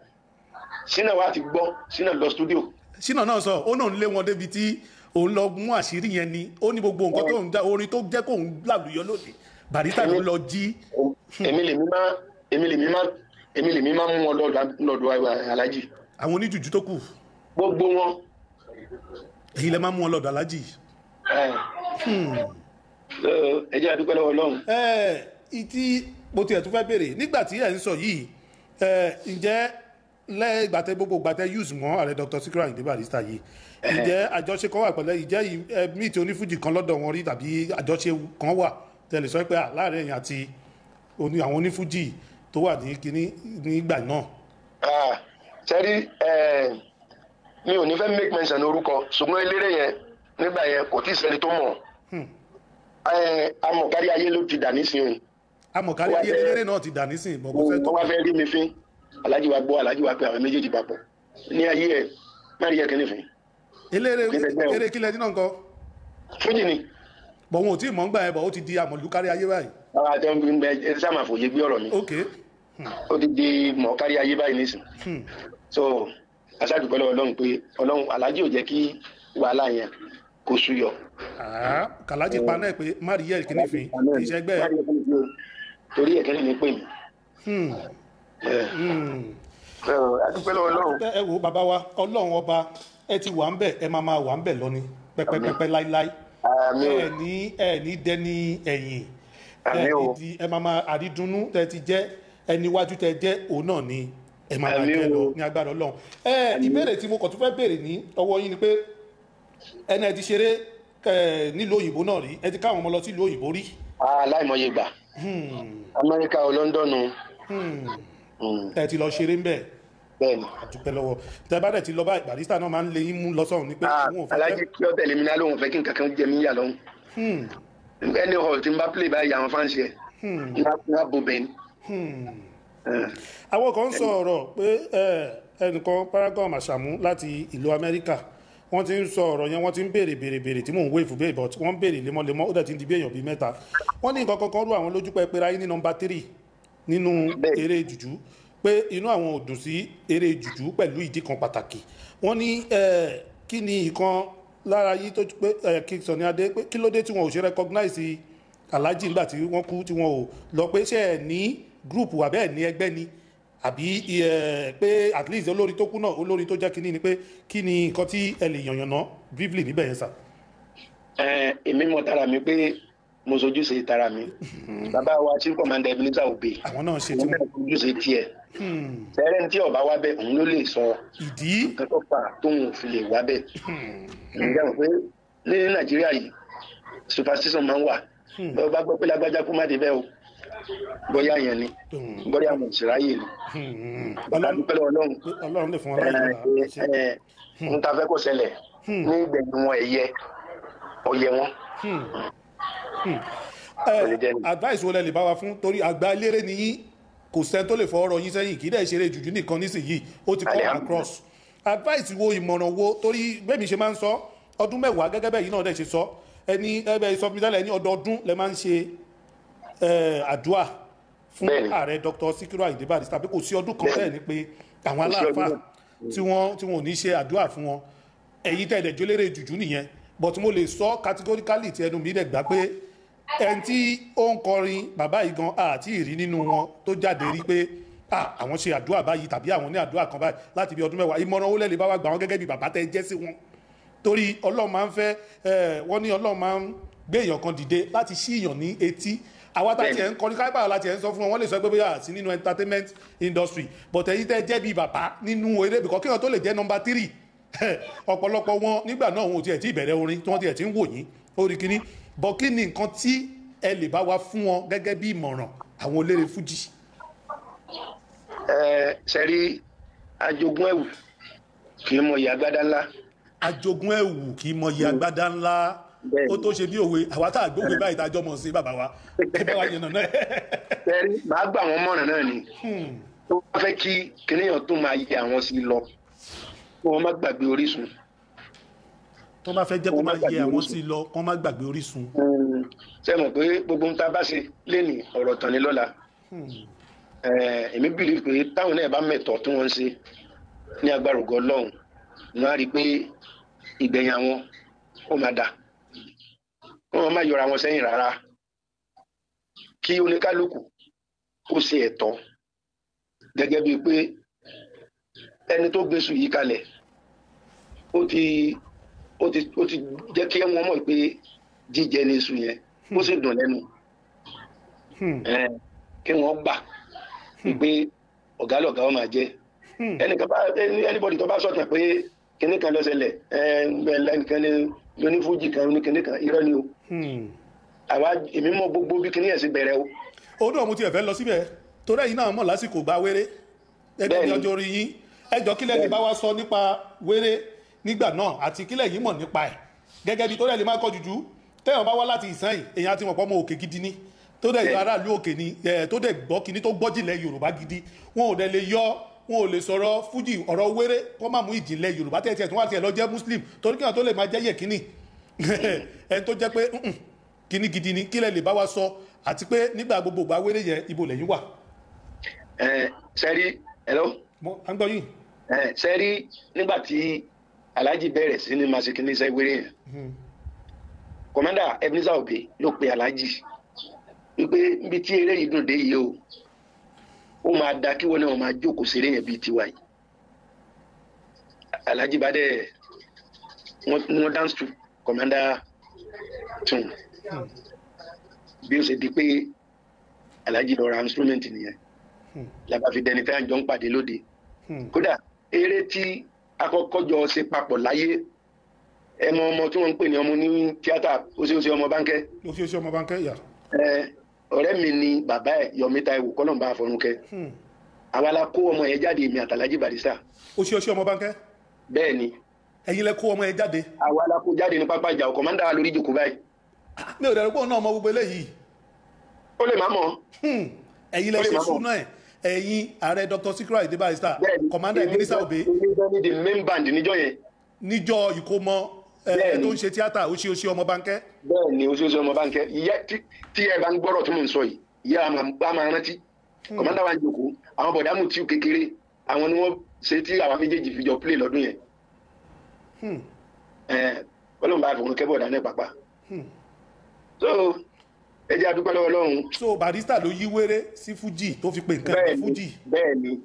sinna wa ti gbọ́ sinna lọ studio. sinna náà sọ ó náà ń lé wọn débi tí òun lọ mú àṣírí yẹn ni ó ní gbogbo nǹkan tó ń dá orin tó jẹ́ kóun làlùyọ lónìí Barrister ló lọ jí. èmi lèmi máa èmi lèmi máa èmi lèmi máa mú wọn lọ́dọ̀ alájí. àwọn oníjùjú tó kù. gbogbo wọn èyí lẹ máa mú wọn lọ́dọ̀ alájì. Ẹ jẹ́ àdúpẹ́ lọ́wọ́ Ọlọ́run. ìtí mo tiẹ̀ tún fẹ́ béèrè nígbà tí ẹ̀ ń sọ yìí ǹjẹ́ lẹ́gbàtẹ́ gbogbo gbàtẹ́ use mọ́ ààrẹ Dr. Sikiru Ayinde Barrister yìí ǹjẹ́ àjọṣe kan wà pẹ̀lẹ́ ìjẹ́ meet onífújì kan lọ́dọ̀ wọn rí tàbí àjọṣe kan wà tẹ̀lé sọ pé láàárín ẹ̀yìn àti àwọn onífújì tó wà ní kíní nígbà náà. sẹ́rí mi ò ní fẹ́ make mention orúkọ ṣùgbọ́n eléré yẹn nígbà yẹn kò tí ì sẹ́ni tó mọ̀ amọ̀kárí ayé ló ti dà nísìnyí. amọ̀kárí ayé eléré náà ti dà nísìnyí bọ̀ kó fẹ́ tó. wọ́n wá fẹ́ rí mi fín alájí wa gbọ́ alájí wa pé àwọn méjèèjì papọ̀ ní ayé ẹ̀ má rí ẹ̀ kíní fín. eléré eré kílẹ̀ dínà nǹkan. fújì ni. bọ̀ wọn ò tí ì mọ̀ ń gbà yẹn bọ̀ ó ti di àmọ̀lúkárí ayé báyìí. àwọn àti ọmọ ẹ sáà máa fòye gbé ọ̀rọ̀ mi. ok. ó ti di mọ̀ọ́kárí ayé báyìí nísìn. so aṣáàdùpẹ́ lọ́wọ́ ọlọ́run pé ọlọ́run alájí ò jẹ́ kí wàhálà yẹn kó súyọ. kàlájì pa náà pé kíní fi ìṣẹ́gbẹ́. torí ẹ̀ kẹ́lẹ́ mi pè mí. Ẹ, a dúpẹ́ lọ́wọ́ Ọlọ́run. Ẹ wo bàbá wa ọlọ́run ọba ẹ ti wà ń bẹ̀ ẹ máa máa wà ń bẹ̀ lọ ni. Pẹ́pẹ́pẹ́pẹ́ láíláí. Ẹ ní ẹ ní dẹni ẹ̀yìn. Ẹ máa máa àrídùnnú tẹ ti jẹ́ ẹni iwájú tẹ jẹ́ òun náà ni. Ẹ máa máa jẹ́ lọ ní agbára ọlọ́run. Ìbéèrè tí mo kàn tún fẹ́ béèrè ní ọwọ́ yín ni pé ẹni ẹ ti ṣeré nílùú òyìnbó náà rí. Ẹ ti káwọn ọmọ lọ sí ìlú òyìnbó rí. Aláìmọye gbà Amẹ́ríkà o Lọ́ńdọ̀nù Mm, ẹ ti lọ ṣeré ń bẹ̀. Bẹ́ẹ̀ni. Àdúpẹ́ lọ́wọ́. Tẹ bá dẹ̀ ti lọ báyìí barista náà máa ń lé yín mú lọ́sọ̀rùn ní pé ò alájí kí ọ tẹ̀lé mi náà lóun fẹ́ kí nǹkan kan jẹ mí yà lọ́hùn. Ẹni hall tí n bá play báyìí àwọn fáǹsì ẹ̀ a bo bẹ́ẹ̀ ni. Eh, àwọn kan ń sọ ọ̀rọ̀ pé ẹnìkan paragon àṣàmú láti ìlú amẹ́ríkà wọ́n ti ń sọ ọ̀rọ̀ yẹn wọ́n ti ń béèrè béèrè béèrè tí mò ń wé béèrè but wọ́n ń béèrè lemọ́lemọ́ ó dẹ̀ ti ń di bí èèyàn bíi mẹ́ta. Wọ́n ní nǹkan kankan rú àwọn lójú pé pé ráyé ní nọmba tírì nínú eré jùjú pé inú àwọn ò dùn sí eré jùjú pẹ̀lú ìdí kan pàtàkì. Wọ́n ní kí ni ìkan lára yìí tó pé kí Sunny Adé pé kí ló dé tí wọn ò ṣe recognize Alhaji nígbà tí wọ́n kú tí wọn ò lọ pé ṣe ẹ̀ ní group àbẹ́ẹ̀ ní ẹgbẹ́ ni àbí ẹ, pé at least olórin tó kú náà olórin tó jẹ́ kínní ni pé kí ni nǹkan tí ẹ lè yànyàn ná briefly níbẹ̀ yẹn sà. eh, èmi mọ tara mi pé mo sojú sí tara mi. Bàbá wa chief commander Ebenezer Obey. Àwọn náà ṣe tí wọn náà sojú sí tiẹ̀. Sẹ́rẹ́ tí ọba wá bẹ́ẹ̀ òun ló lè sọ ìdí? tó fà tóun fi lè wá bẹ́ẹ̀ ǹjẹ́ mọ̀ pé ní Nàìjíríà yìí superstition máa ń wà. Bá gbọ́ pé lágbájá kú má dé bẹ́ẹ̀ o bóyá yẹn ni. Bóyá àwọn ìṣiráyè ni. Bàbá dúpẹ́ lọ́wọ́ Ọlọ́run. Ọlọ́run lè fún wọn láyé n ta fẹ́ kó ṣẹlẹ̀ ní ìgbẹ̀yìn wọn ẹ̀yẹ ọ̀yẹ wọn. ni. advice wo lẹ lè bá wa fún? Torí àgbà eléré ni yín. Kò sẹ́ni tó lè fọ ọ̀rọ̀ yín sẹ́yìn. Kì í dẹ̀ ṣeré jùjú nìkan nísìnyìí ó ti Alhamdulillah. across. Advice wo ìmọ̀ràn wo? Torí bẹ́ẹ̀ mi ṣe máa ń sọ ọdún mẹ́wàá gẹ́gẹ́ bẹ́ẹ̀ yìí náà dẹ̀ ṣe sọ. Ẹni ẹbẹ̀ ìsọfúnmídálẹ̀ ní ọdọọdún lẹ máa ń ṣe. eh, àdúà fún ààrẹ Dr. Sikiru Ayinde Barrister pé kò sí ọdún kan bẹ́ẹ̀ ni pé àwọn aláàfáà tí wọ́n tí wọ́n ò ní ṣe àdúà fún wọn. Ẹ̀yin tẹ̀lé jólérè jùjú nìyẹn but mo lè sọ categorically tí ẹnu mi dẹ̀ gbà pé ẹni tí ó ń kọrin bàbá yìí gan àti ìrí nínú wọn tó jáde rí pé àwọn ṣe àdúrà báyìí tàbí àwọn ní àdúrà kan báyìí láti bí ọdún mẹ́wàá. Ìmọ̀ràn owó lẹ́lẹ̀ bá wà gbà wọn gẹ́gẹ́ bí bàbá tẹ́ jẹ́ sí wọn? Torí ọlọ́run máa ń fẹ́ wọ́n ní ọlọ́run máa ń gbé èèyàn kan dìde láti ṣí èèyàn ní etí àwa tá tiẹ̀ ń kọrin káyọ̀ láti ẹ̀ ń sọ fún wọn wọ́n lè sọ pé bóyá sí nínú entertainment industry but ẹ̀yin tẹ́ jẹ́ bí bàbá nínú eré bìkọ́ kéèyàn tó lè jẹ́ number three ọ̀pọ̀lọpọ̀ wọn nígbà náà wọn ò tiẹ̀ tí ìbẹ̀rẹ̀ orin tí wọ́n tiẹ̀ ti ń wò yín orí kínní bọ̀ kí ni nǹkan tí ẹ lè bá wa fún wọn gẹ́gẹ́ bí ìmọ̀ràn àwọn eléré fújì. ẹ sẹ́rí ajogún ẹ̀wù kì í mọ ìyá gbádá ńlá ajogun ẹ̀wù kì í mọyì agbádá ńlá. Ó tó ṣe bí òwe àwa tá àgbówe báyìí tá a jọ mọ̀ sí bàbá wa. Ẹ bá wa yẹn nàná ẹ. sẹ́rí màá gbà wọ́n mọ̀ràn náà ni. Tó bá fẹ́ kí kìnìyàn tó máa yẹ àwọn sí lọ kí wọ́n má gbàgbé orísun. Tó bá fẹ́ jẹ́ kó Wọ́n má má yẹ àwọn sí lọ kó má gbàgbé orísun. ṣe mọ̀ pé gbogbo ń ta bá ṣe léni ọ̀rọ̀ tán ni lọ́la. Eh, èmi bìrì pé táwọn náà bá mẹ̀tọ́ tí wọ́n ń ṣe ní agbára ògo Ọlọ́run wọ́n á rí i pé ìgbẹ̀yìn àwọn ó máa dà wọ́n má yọra wọn sẹ́yìn rárá. Kí oníkálukú kó ṣe ẹ̀tọ́ gẹ́gẹ́ bíi pé ẹni tó gbé sùn yìí kalẹ̀ ó ti ó ti ó ti jẹ́ kí wọ́n mọ̀ pé jíjẹ ní sùn yẹn ó sì dùn lẹ́nu. Eh, kí wọ́n gbà pé ọ̀gá lọ̀gá wọn máa jẹ́. Ẹnìkan bá anybody tó bá sọ̀tàn pé kinní kan ló ṣẹlẹ̀ ẹnìkan ní onífújì kan oníkinní kan irọ́ ni o àwa èmi mọ gbogbo bí kinní yẹn sì bẹ̀rẹ̀ o. Ó náà mo tiẹ̀ fẹ́ lọ síbẹ̀. Torí ẹ̀yin náà mọ̀ lásìkò gba wéré. Ẹgbẹ́ ní ọjọ́ orí yín. Ẹjọ́ kílẹ̀ lè bá wa sọ nípa wéré nígbà náà àti kílẹ̀ yìí mọ̀ nípa ẹ̀. Gẹ́gẹ́ bí torí ẹ̀ lè máa kọ́ jùjú. Tẹ́yàn bá wá láti ìsẹ́yìn èèyàn ti mọ̀ pọ́ mọ́ òkè gidi ni. Tó dẹ̀ aráàlú òkè ni ẹ̀ tó dẹ̀ gbọ́ kíní tó gbọ́ jìnlẹ̀ yorùbá gidi. Wọn ò dẹ̀ lè yọ wọn ò lè sọ̀rọ̀ fújì ọ̀rọ̀ wéré kó má mú ìjìnlẹ̀ yorùbá. Tẹ̀ tiẹ̀ tó wà tiẹ̀ lọ jẹ́ muslim. Torí kíyàn tó lè máa jẹ́ yẹ̀ kíní ẹni tó jẹ́ pé "Mm-mm, kíní gidi ni kílẹ̀ lè bá wa sọ? Àti pé nígbà gbogbo ìgbà wéré yẹn ibo lẹ́yìn wà? Sẹ́rí hello? Mo à ń gbọ́ yìí. Eh, sẹ́rí nígbà tí alhaji bẹ̀rẹ̀ sí ṣe kinní iṣẹ́ wéré yẹn. Kọ̀mọ́dà Ebenezer Obey ló pe alhaji. Wípé níbi tí eré yìí dùn dé yìí o ó máa da kí wọn náà máa jókòó ṣeré yẹn bíi tiwa yìí. Alhaji bá dẹ wọn dance to commander tune bí ó ṣe di pé alhaji lọ ra instrument nìyẹn. Làbá fi dẹni fẹ́ràn jọ ń pàdé lóde. Kódà eré tí akọ́kọ́ jọ ṣe papọ̀ láyé ẹ mọ ọmọ tí wọ́n ń pè ní ọmọ ní tíátà ó ṣe ó ṣe ọmọ é ṣe ọmọ báńkẹ́ yà. ẹ ọ̀rẹ́ mi ni bàbá ẹ̀ Yọ̀mí Táíwò kọ́lọ́mbà àfọ̀rúnkẹ́ àwa la kó ọmọ yẹn jáde èmi àtàlájì Barrister. Ó ṣe é ṣe ọmọ báńkẹ́ bẹ́ẹ̀ ni ẹ̀yin lẹ kó ọmọ yẹn jáde. àwa la kó jáde ní pápá ìjà kọ̀mándà wa lórí ìjòkó báyìí. Mi ò dẹ̀rù pé òun náà mọ gbogbo eléyìí. Ó lè má mọ̀. Hmm. ẹ̀yin lẹ ṣe súná ẹ̀. Ẹ̀yin ààrẹ Dr. Sikiru Ayinde Barrister commander gan ni the main band níjọ́ yẹn. Níjọ́ ìkómọ ẹ tó ń ṣe tíátà ṣe ọmọ báńkẹ́ bẹ́ẹ̀ ni oṣooṣù ọmọ báńkẹ́ ìyá tí ẹ bá ń gbọ́rọ̀ tí mò ń sọ yìí ìyá a máa- máa rántí. Kọ̀mándà wa ń jòkó àwọn bọ̀dá mú tíù kékeré àwọn ni wọ́n ṣe tí àwọn méjèèjì fi jọ play lọ́dún yẹn. Hmm. Ọlọ́run bá fòun kẹ́bọ̀dá náà pàpà Hmm. so ẹ jẹ́ adúpẹ́ lọ́wọ́ ọlọ́run. So Barrister ló yí wéré sí Fuji tó fi pè nǹkan ní Fuji bẹ́ẹ̀ ni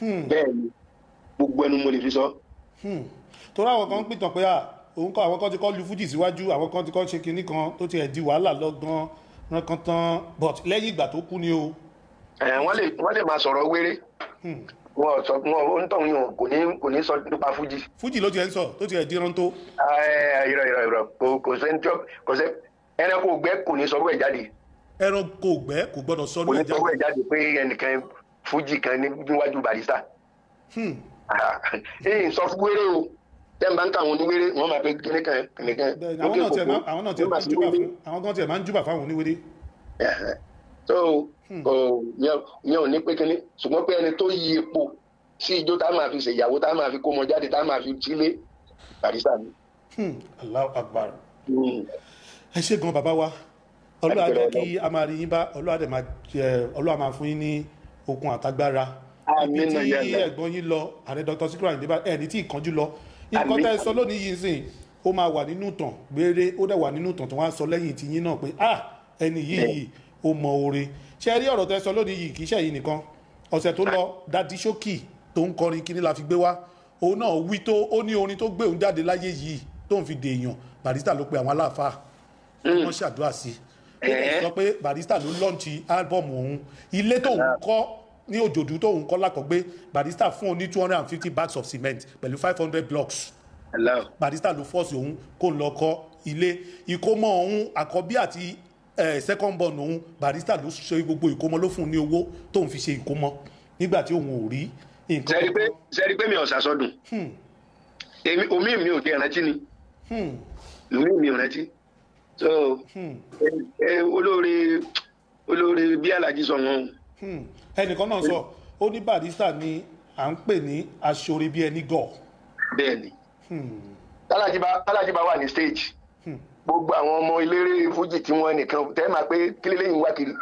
Hmm. bẹ́ẹ̀ ni gbogbo ẹnu mo lè fi sọ. Hmm. torí àwọn kan ń pìtàn pé òun kọ àwọn kan ti kọ́ lu Fuji síwájú àwọn kan ti kọ́ ṣe kinní kan tó ti ẹ̀ di wàhálà lọ́gán rankan tán but lẹ́yìn ìgbà tó kú ni o. Ẹ wọ́n lè máa sọ̀rọ̀ wéré. Hmm. Wọn sọ wọn ń tọ̀hún yàn kò ní kò ní sọ nípa fújì. Fuji ló ti ẹ̀ ń sọ tó ti ẹ̀ di rántó ẹ irọ́ irọ́ irọ́. Kò kò sẹ́ni tí ó kò sẹ́ ẹranko ògbẹ́ kò ní sọ̀rọ̀ ẹ̀ jáde. Ẹran kò gbẹ́ kò gbọ́dọ̀ sọ kò ní lóye sọ̀rọ̀ jáde. jáde pé ẹnìkan fújì kan ní- níwájú Barrister. Hmm. ẹyìn sọ fún wéré o. Tẹ́ ń ń kà wọn máa pe kíní kan kíní kan Bẹ́ẹ̀ni, àwọn náà tiẹ̀ máa tiẹ̀ ń júbà tiẹ̀ ń fáwọn oníwèrè Ò, yẹn yẹn ò ní pé kíní ṣùgbọ́n pé ẹni tó yí epo sí ijó tá a máa fi ṣèyàwó tá a máa fi kó ọmọ jáde tá a máa fi sílé Barrister ni. Hmm. Allahu Akbar Hmm. ẹ ṣe gan bàbá wa Adúpẹ́ jẹ́ kí a máa rí yín bá dẹ̀ máa fún yín ní okun àtagbára ibi tí ẹ̀gbọ́n yín lọ ààrẹ Dr. Sikiru Ayinde Barrister ẹ̀ ní tí ìkánjú lọ nǹkan tẹ́ ẹ sọ lónìí yìí sìn ó máa wà nínú ìtàn gbére ó dẹ̀ wà nínú ìtàn tó wá sọ lẹ́yìn tí yín náà pé ah ẹni yìí ó mọ oore. Ṣe rí ọ̀rọ̀ tẹ́ sọ lónìí yìí kì í ṣe yìí nìkan. Ọ̀sẹ̀ tó lọ dadi ṣókì tó ń kọrin kíní la fi gbé wá? Òun náà wí tó ó ní orin tó gbé òun jáde láyé yìí tó ń fi dèèyàn Barrister ló pe àwọn aláàfáà. Wọ́n ṣàdúrà sí i. Ó sọ pé Barrister ló lọ́ǹtì álbọ̀mù òun. Ilé tóun kọ́ ní òjòdú tóun kọ́ lákọ̀gbé Barrister fún òun ní two hundred and fifty bags of cement pẹ̀lú five hundred blocks. Barrister ló fọ́ọ̀sì òun kó lọ kọ́ ilé. Ìkómọ òun àkọ́bí àti second born òun Barrister ló ṣe gbogbo ìkómọ ló fún un ní owó tóun fi ṣe ìkómọ nígbà tí òun ò rí nǹkan sẹ́rí pé sẹ́rí pé mi ò sàsọdùn Hmm. omi mi ò tiẹ̀ rántí ni. Hmm. omi mi ò rántí. So Hmm. olóore olóore bí alájí sọ wọn ẹnìkan náà sọ ó ní Barrister ni à ń pè ní aṣọre bí ẹni gọ̀. Bẹ́ẹ̀ ni. Tálájí bá wà ní stage. Gbogbo àwọn ọmọ eléré fújì tí wọ́n nìkan tẹ́ máa pé kílé lẹ́yìn wá kiri.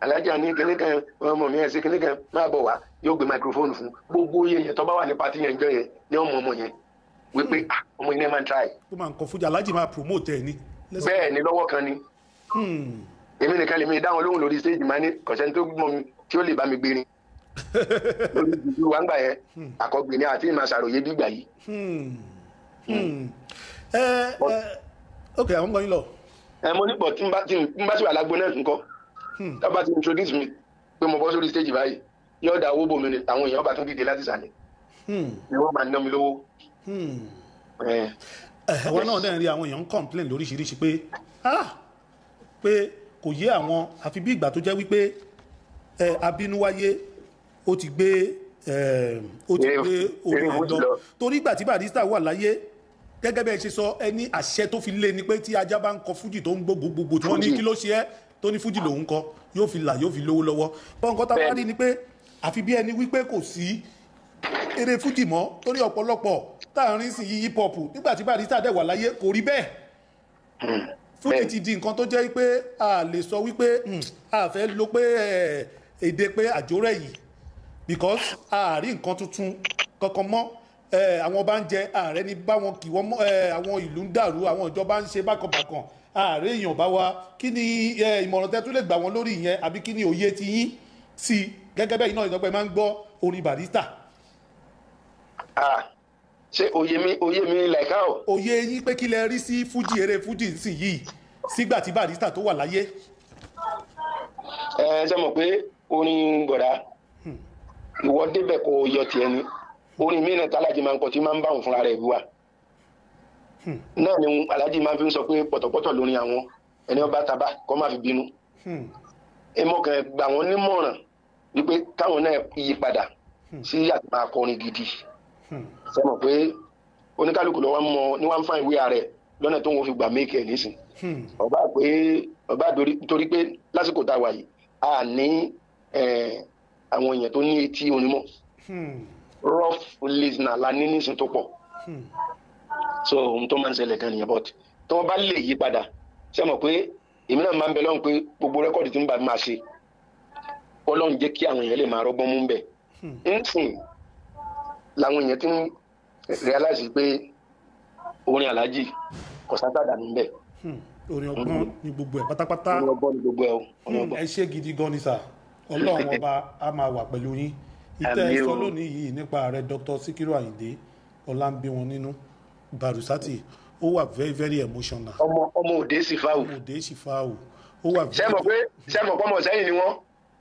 Alájà ní kíní kan ọmọ mi ẹ̀ sí kíní kan máa bọ̀ wá yóò gbé microphone fún gbogbo yẹn tó bá wà ní pati yẹn jọ yẹn ní ọmọ ọmọ yẹn. Wípé ah ọmọ yẹn máa ń try. Tó máa ń kọ fújà alájì máa promote ẹ ní. bẹ́ẹ̀ ni lọ́wọ́ kan ni. Hmm. èmi nìkan lèmi dáhùn lóhùn lórí stage máa ní kọ̀sẹ́ni tó mọ mi tí ó lè bá mi gbé ni. Lórí ìdúró wa ń gbà yẹn àkọ́gbè ni àti ìmọ̀ àṣàròyé bí gbà yìí. Hmm. Ẹ ẹ ok àwọn gbọ́n yín lọ. ẹ mo ní pọ̀ tí n bá tí n bá sì wà lágbo náà nǹkan tá a bá ti introduce mi pé mo bọ́ sórí stage báyìí yóò dá owó bomi ni àwọn èèyàn bá tún dìde láti sàlẹ̀ Hmm. ni wọ́n máa ná mi lówó. Hmm. ẹ àwọn náà dẹ̀ ń rí àwọn èèyàn ń complain lóríṣiríṣi pé ah pé kò yé àwọn àfi bí ìgbà tó jẹ́ wípé abínúwáyé ó ti gbé ó ti gbé orí lọ. torí ìgbà tí Barrister wà láyé gẹ́gẹ́ bẹ́ẹ̀ ṣe sọ ẹni àṣẹ tó fi lé ni pé tí ajá bá ń kọ fújì tó ń gbó gbogbogbò tí wọ́n ní Fújì. kí ló ṣe ẹ́? Tó ní fújì lòun kọ yóò fi là yóò fi lówó lọ́wọ́. Nǹkan tá a wá rí ni pé àfi bí ẹni wípé kò sí eré fújì mọ́ torí ọ̀pọ̀lọpọ̀ táàrin sì yí hip hop nígbà tí Barrister dẹ̀ wà láyé kò rí bẹ́ẹ̀. Fújì Bẹ́ẹ̀ni. ti di nǹkan tó jẹ́ pé a lè sọ wípé hmm, a fẹ́ lo pé eh, èdè pé àjórẹ̀ yìí because a rí nǹkan tuntun kankan mọ́ àwọn bá ń jẹ ààrẹ ní bá wọn kì wọ́n àwọn ìlú ń dàrú àwọn ìjọba ń ṣe bákanbàkan ààrẹ èèyàn bá wa kí ni ìmọ̀ràn tẹ́ tún lè gbà wọ́n lórí ìyẹn? Àbí kí ni òye ti yín? Sí gẹ́gẹ́ bẹ́ẹ̀ iná ìdọ́gbẹ́ máa ń gbọ́ orin barista. Ah ṣé òye mi òye mi làìká o òye yín pé kí lẹ rí sí fújì eré fújì sì yìí sígbà tí barista tó wà láyé. Ẹ ṣe mọ̀ pé orin gbọ̀dá ìwọ débẹ̀ kó yọ tiẹ̀ ni orin mi náà tálájì máa ń kọ tí máa ń bá òun fúnra rẹ̀ wíwà náà ni alájì máa fi ń sọ pé pọ̀tọ̀pọ̀tọ̀ lórin àwọn. Ẹni ọba taba kọ́ máa fi bínú. Hmm, èmo kan gbà wọ́n nímọ̀ràn wípé káwọn náà yí padà sí àti máa kọrin gidi. Hmm, ṣe mọ̀ pé oníkálukú lọ́wọ́ mọ ní wọ́n ń fa ìwé ààrẹ lọ́nà tó ń fi gbà méèkì ẹ̀ nísìn. Hmm, ọba pé ọba torí pé lásìkò tá a wà yìí a ní àwọn èèyàn tó ní etí onímọ̀ hmm, rough listener la ní nísìn tó pọ̀. Hmm. so ohun tó máa ń ṣẹlẹ̀ gan nìyẹn but tí wọ́n bá lè yí padà ṣe mọ̀ pé èmi náà máa ń bẹ lọ́hùn pé gbogbo rẹ́kọ̀dì tí ń bá máa ṣe ọlọ́run jẹ́ kí àwọn èèyàn lè máa rọ́gbọ́n mú bẹ̀ nsìn làwọn èèyàn ti ń realize pé orin aláàjì kò sátàdà níbẹ̀ Hmm, orin ọgbọ́n ni gbogbo ẹ̀ pátápátá. Orin ọgbọ́n ni gbogbo ẹ̀ o Hmm, ẹ ṣé gidi gan ni sà. Ọlọ́run ọba a máa wà pẹ̀lú yín ìtẹ́ ẹ sọ lónìí yìí nípa ààrẹ dr. Sikiru ayinde ọlámbíwọn nínú barusati. Ó wà very very emotional. Ọmọ ọmọ òde sì fáwọ òde ṣìfàwò ó wà ṣé mọ̀ pé ṣé mọ̀ pé ọmọ sẹ́yìn ni wọ́n?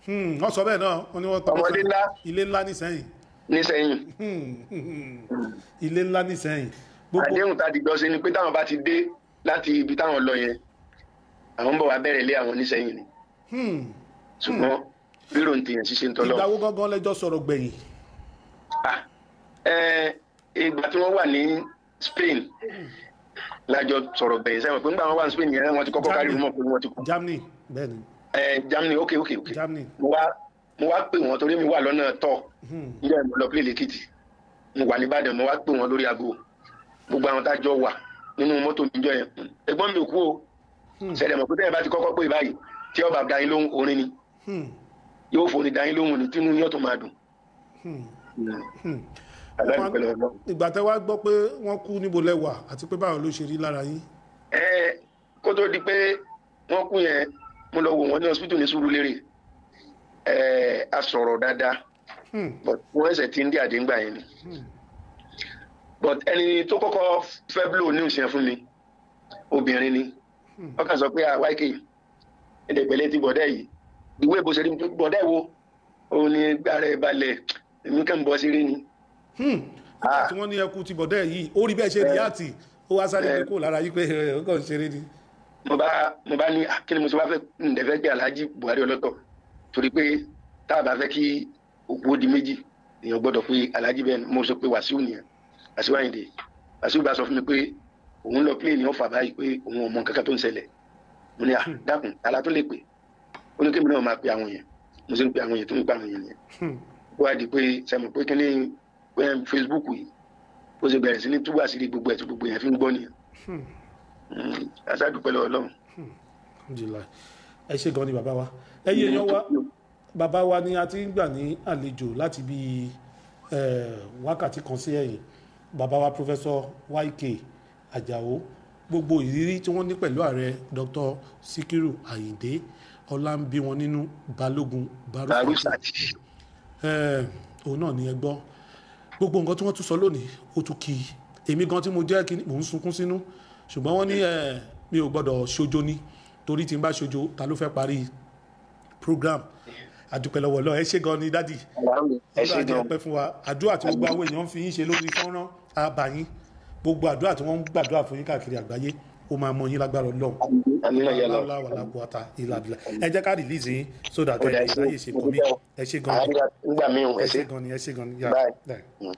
Hmm, wọ́n sọ bẹ́ẹ̀ náà. Wọ́n ní wọ́n Ọmọdé ńlá. ilé ńlá nísẹ́yìn nísẹ̀yìn Hmm, hmm, hmm. ilé ńlá nísẹ́yìn gbogbo àdéhùn tá a dìgbọ́ sí ni pé táwọn bá ti dé láti ibi táwọn lọ yẹn àwọn ń bọ̀ wá bẹ̀rẹ̀ ilé àwọn nísẹ̀yìn ni. Hmm, ṣùgbọ́n rírò ní tìyẹn ṣíṣe ń tọ́lọ́ ìgbà wo gangan lẹ́jọ́ sọ̀rọ̀ gbẹ̀yìn? Ìgbà tí wọ́n wà ní Spain lájọ sọ̀rọ̀ gbẹ̀yìn sẹ́wọ̀n. Pé nígbà wọn wà ní Spain yẹn wọ́n ti kọ́kọ́ kárí rumọ̀ pé wọ́n ti kú. Germany bẹ́ẹ̀ ni Eh, Germany ok ok ok. Mo wá mo wá pè wọ́n torí mi wà lọ́nà tọ̀. Hmm, níjọ́ ìmọ̀ lọ pílẹ̀ lẹ́kìtì mo wà nìbàdàn mo wá pè wọ́n lórí aago. Gbogbo àwọn tájọ wà nínú mọ́tò níjọ́ yẹn ẹ̀gbọ́n mi ò kú o. Hmm. ṣẹlẹ̀ mọ̀ pé tẹ́yẹ̀ bá ti kọ́kọ́ pè báyìí tí ọba dá yín lóhùn orin ni. Hmm, yóò fòní dá yín lóhùn ní tínú yóò tó máa dùn. hmm, hmm. ọlọ́run. ìgbà tẹ́ wá gbọ́ pé wọ́n kú níbo lẹ́wà àti pé báwo ló ṣe rí lára yín? Ẹ kó tó di pé wọ́n kú yẹn mo lọ wò wọ́n ní hospital ní Sùúrùlérè ẹ a sọ̀rọ̀ dáadáa. Hmm, but wọ́n ẹsẹ̀ tí ń dí àdéǹgbà yẹn ni. But ẹni tó kọ́kọ́ fẹ́ blow news yẹn fún mi obìnrin ni. Wọ́n kàn sọ pé ah YK ẹ̀dẹ̀gbẹ̀lẹ̀ ti bọ̀dẹ́ yìí ìwé ìbò ṣe rí bọ̀dẹ́ wo òun ni gbàrà ẹ̀ balẹ̀ èmi kàn ń bọ́ sí rí ni. hmm. Ah. tí wọ́n ní ẹkú ti bọ̀dẹ́ yìí ó rí bẹ́ẹ̀ ṣe rí àtì ó wá sáré pé kó lára yí pé ẹ̀ ó kàn ń ṣeré ni. Mo bá mo bá ní ah, kí ni mo ṣe wá fẹ́ ǹdẹ̀ fẹ́ gbé Alhaji Buhari ọlọ́tọ̀? Torí pé tá a bá fẹ́ kí òkú ó di méjì èèyàn gbọ́dọ̀ pé Alhaji bẹ́ẹ̀ mo sọ pé Wàsíù nìyẹn Wàsíù Àyìndé Wàsíù bá sọ fún mi pé òun lọ ní ọ̀fà báyìí pé òun ò mọ kankan tó ń ṣẹlẹ̀. Mo ní à dákun ala tó lè pè? ó ní kébì náà máa pe àwọn yẹn mo sì ń pe àwọn yẹn tó ń pe àwọn yẹn nìyẹn. Hmm, wá di pé sẹ́mi pé kí ni Facebook yìí ó ṣe bẹ̀rẹ̀ sí ní túbọ̀ àṣírí gbogbo ẹ̀ tó gbogbo yẹn fi ń gbọ́ nìyẹn. Hmm. Mm, aṣáájú pẹ̀lú Ọlọ́run. Alhamdulillah. ẹ ṣe gan ni bàbá wa. Ẹyẹ èèyàn wa. Bàbá wa ni a ti ń gbà ní àlejò láti bí wákàtí kan sí ẹ̀yìn. Bàbá wa professor YK Àjàó gbogbo ìrírí tí wọ́n ní pẹ̀lú ààrẹ Dr. Sikiru Ayinde ọlámbí wọn nínú balógun. Eh, òun náà ni ẹ gbọ́. Gbogbo nǹkan tí wọ́n tún sọ lónìí ó tún kí èmi gan tí mo jẹ́ kí mò ń sunkún sínú. Ṣùgbọ́n wọ́n ní mi ò gbọ́dọ̀ ṣojo ní torí tí n bá ṣojo ta ló fẹ́ parí program? Àdúpẹ́ lọ́wọ́ lọ ẹ ṣé gan ni dádì. Ọlọ́run gan. àjẹ́ pẹ́ fún wa. Àdúrà tí gbogbo àwọn èèyàn fi yín ṣe lórí fọ́nrán. Àbáyín gbogbo àdúrà tí wọ́n ń gbàdúrà fún yín káàkiri àgbáyé ó máa mọ yín lágbára ọlọ́run. Wàhálà wàhálà buwata ìlàbílà ẹ jẹ́ ká release yín so that ẹ lè ráyè ṣe o. ẹ ṣé gan ni ẹ ṣe gan ni ẹ ṣé gan ni. Yà Bye. bye.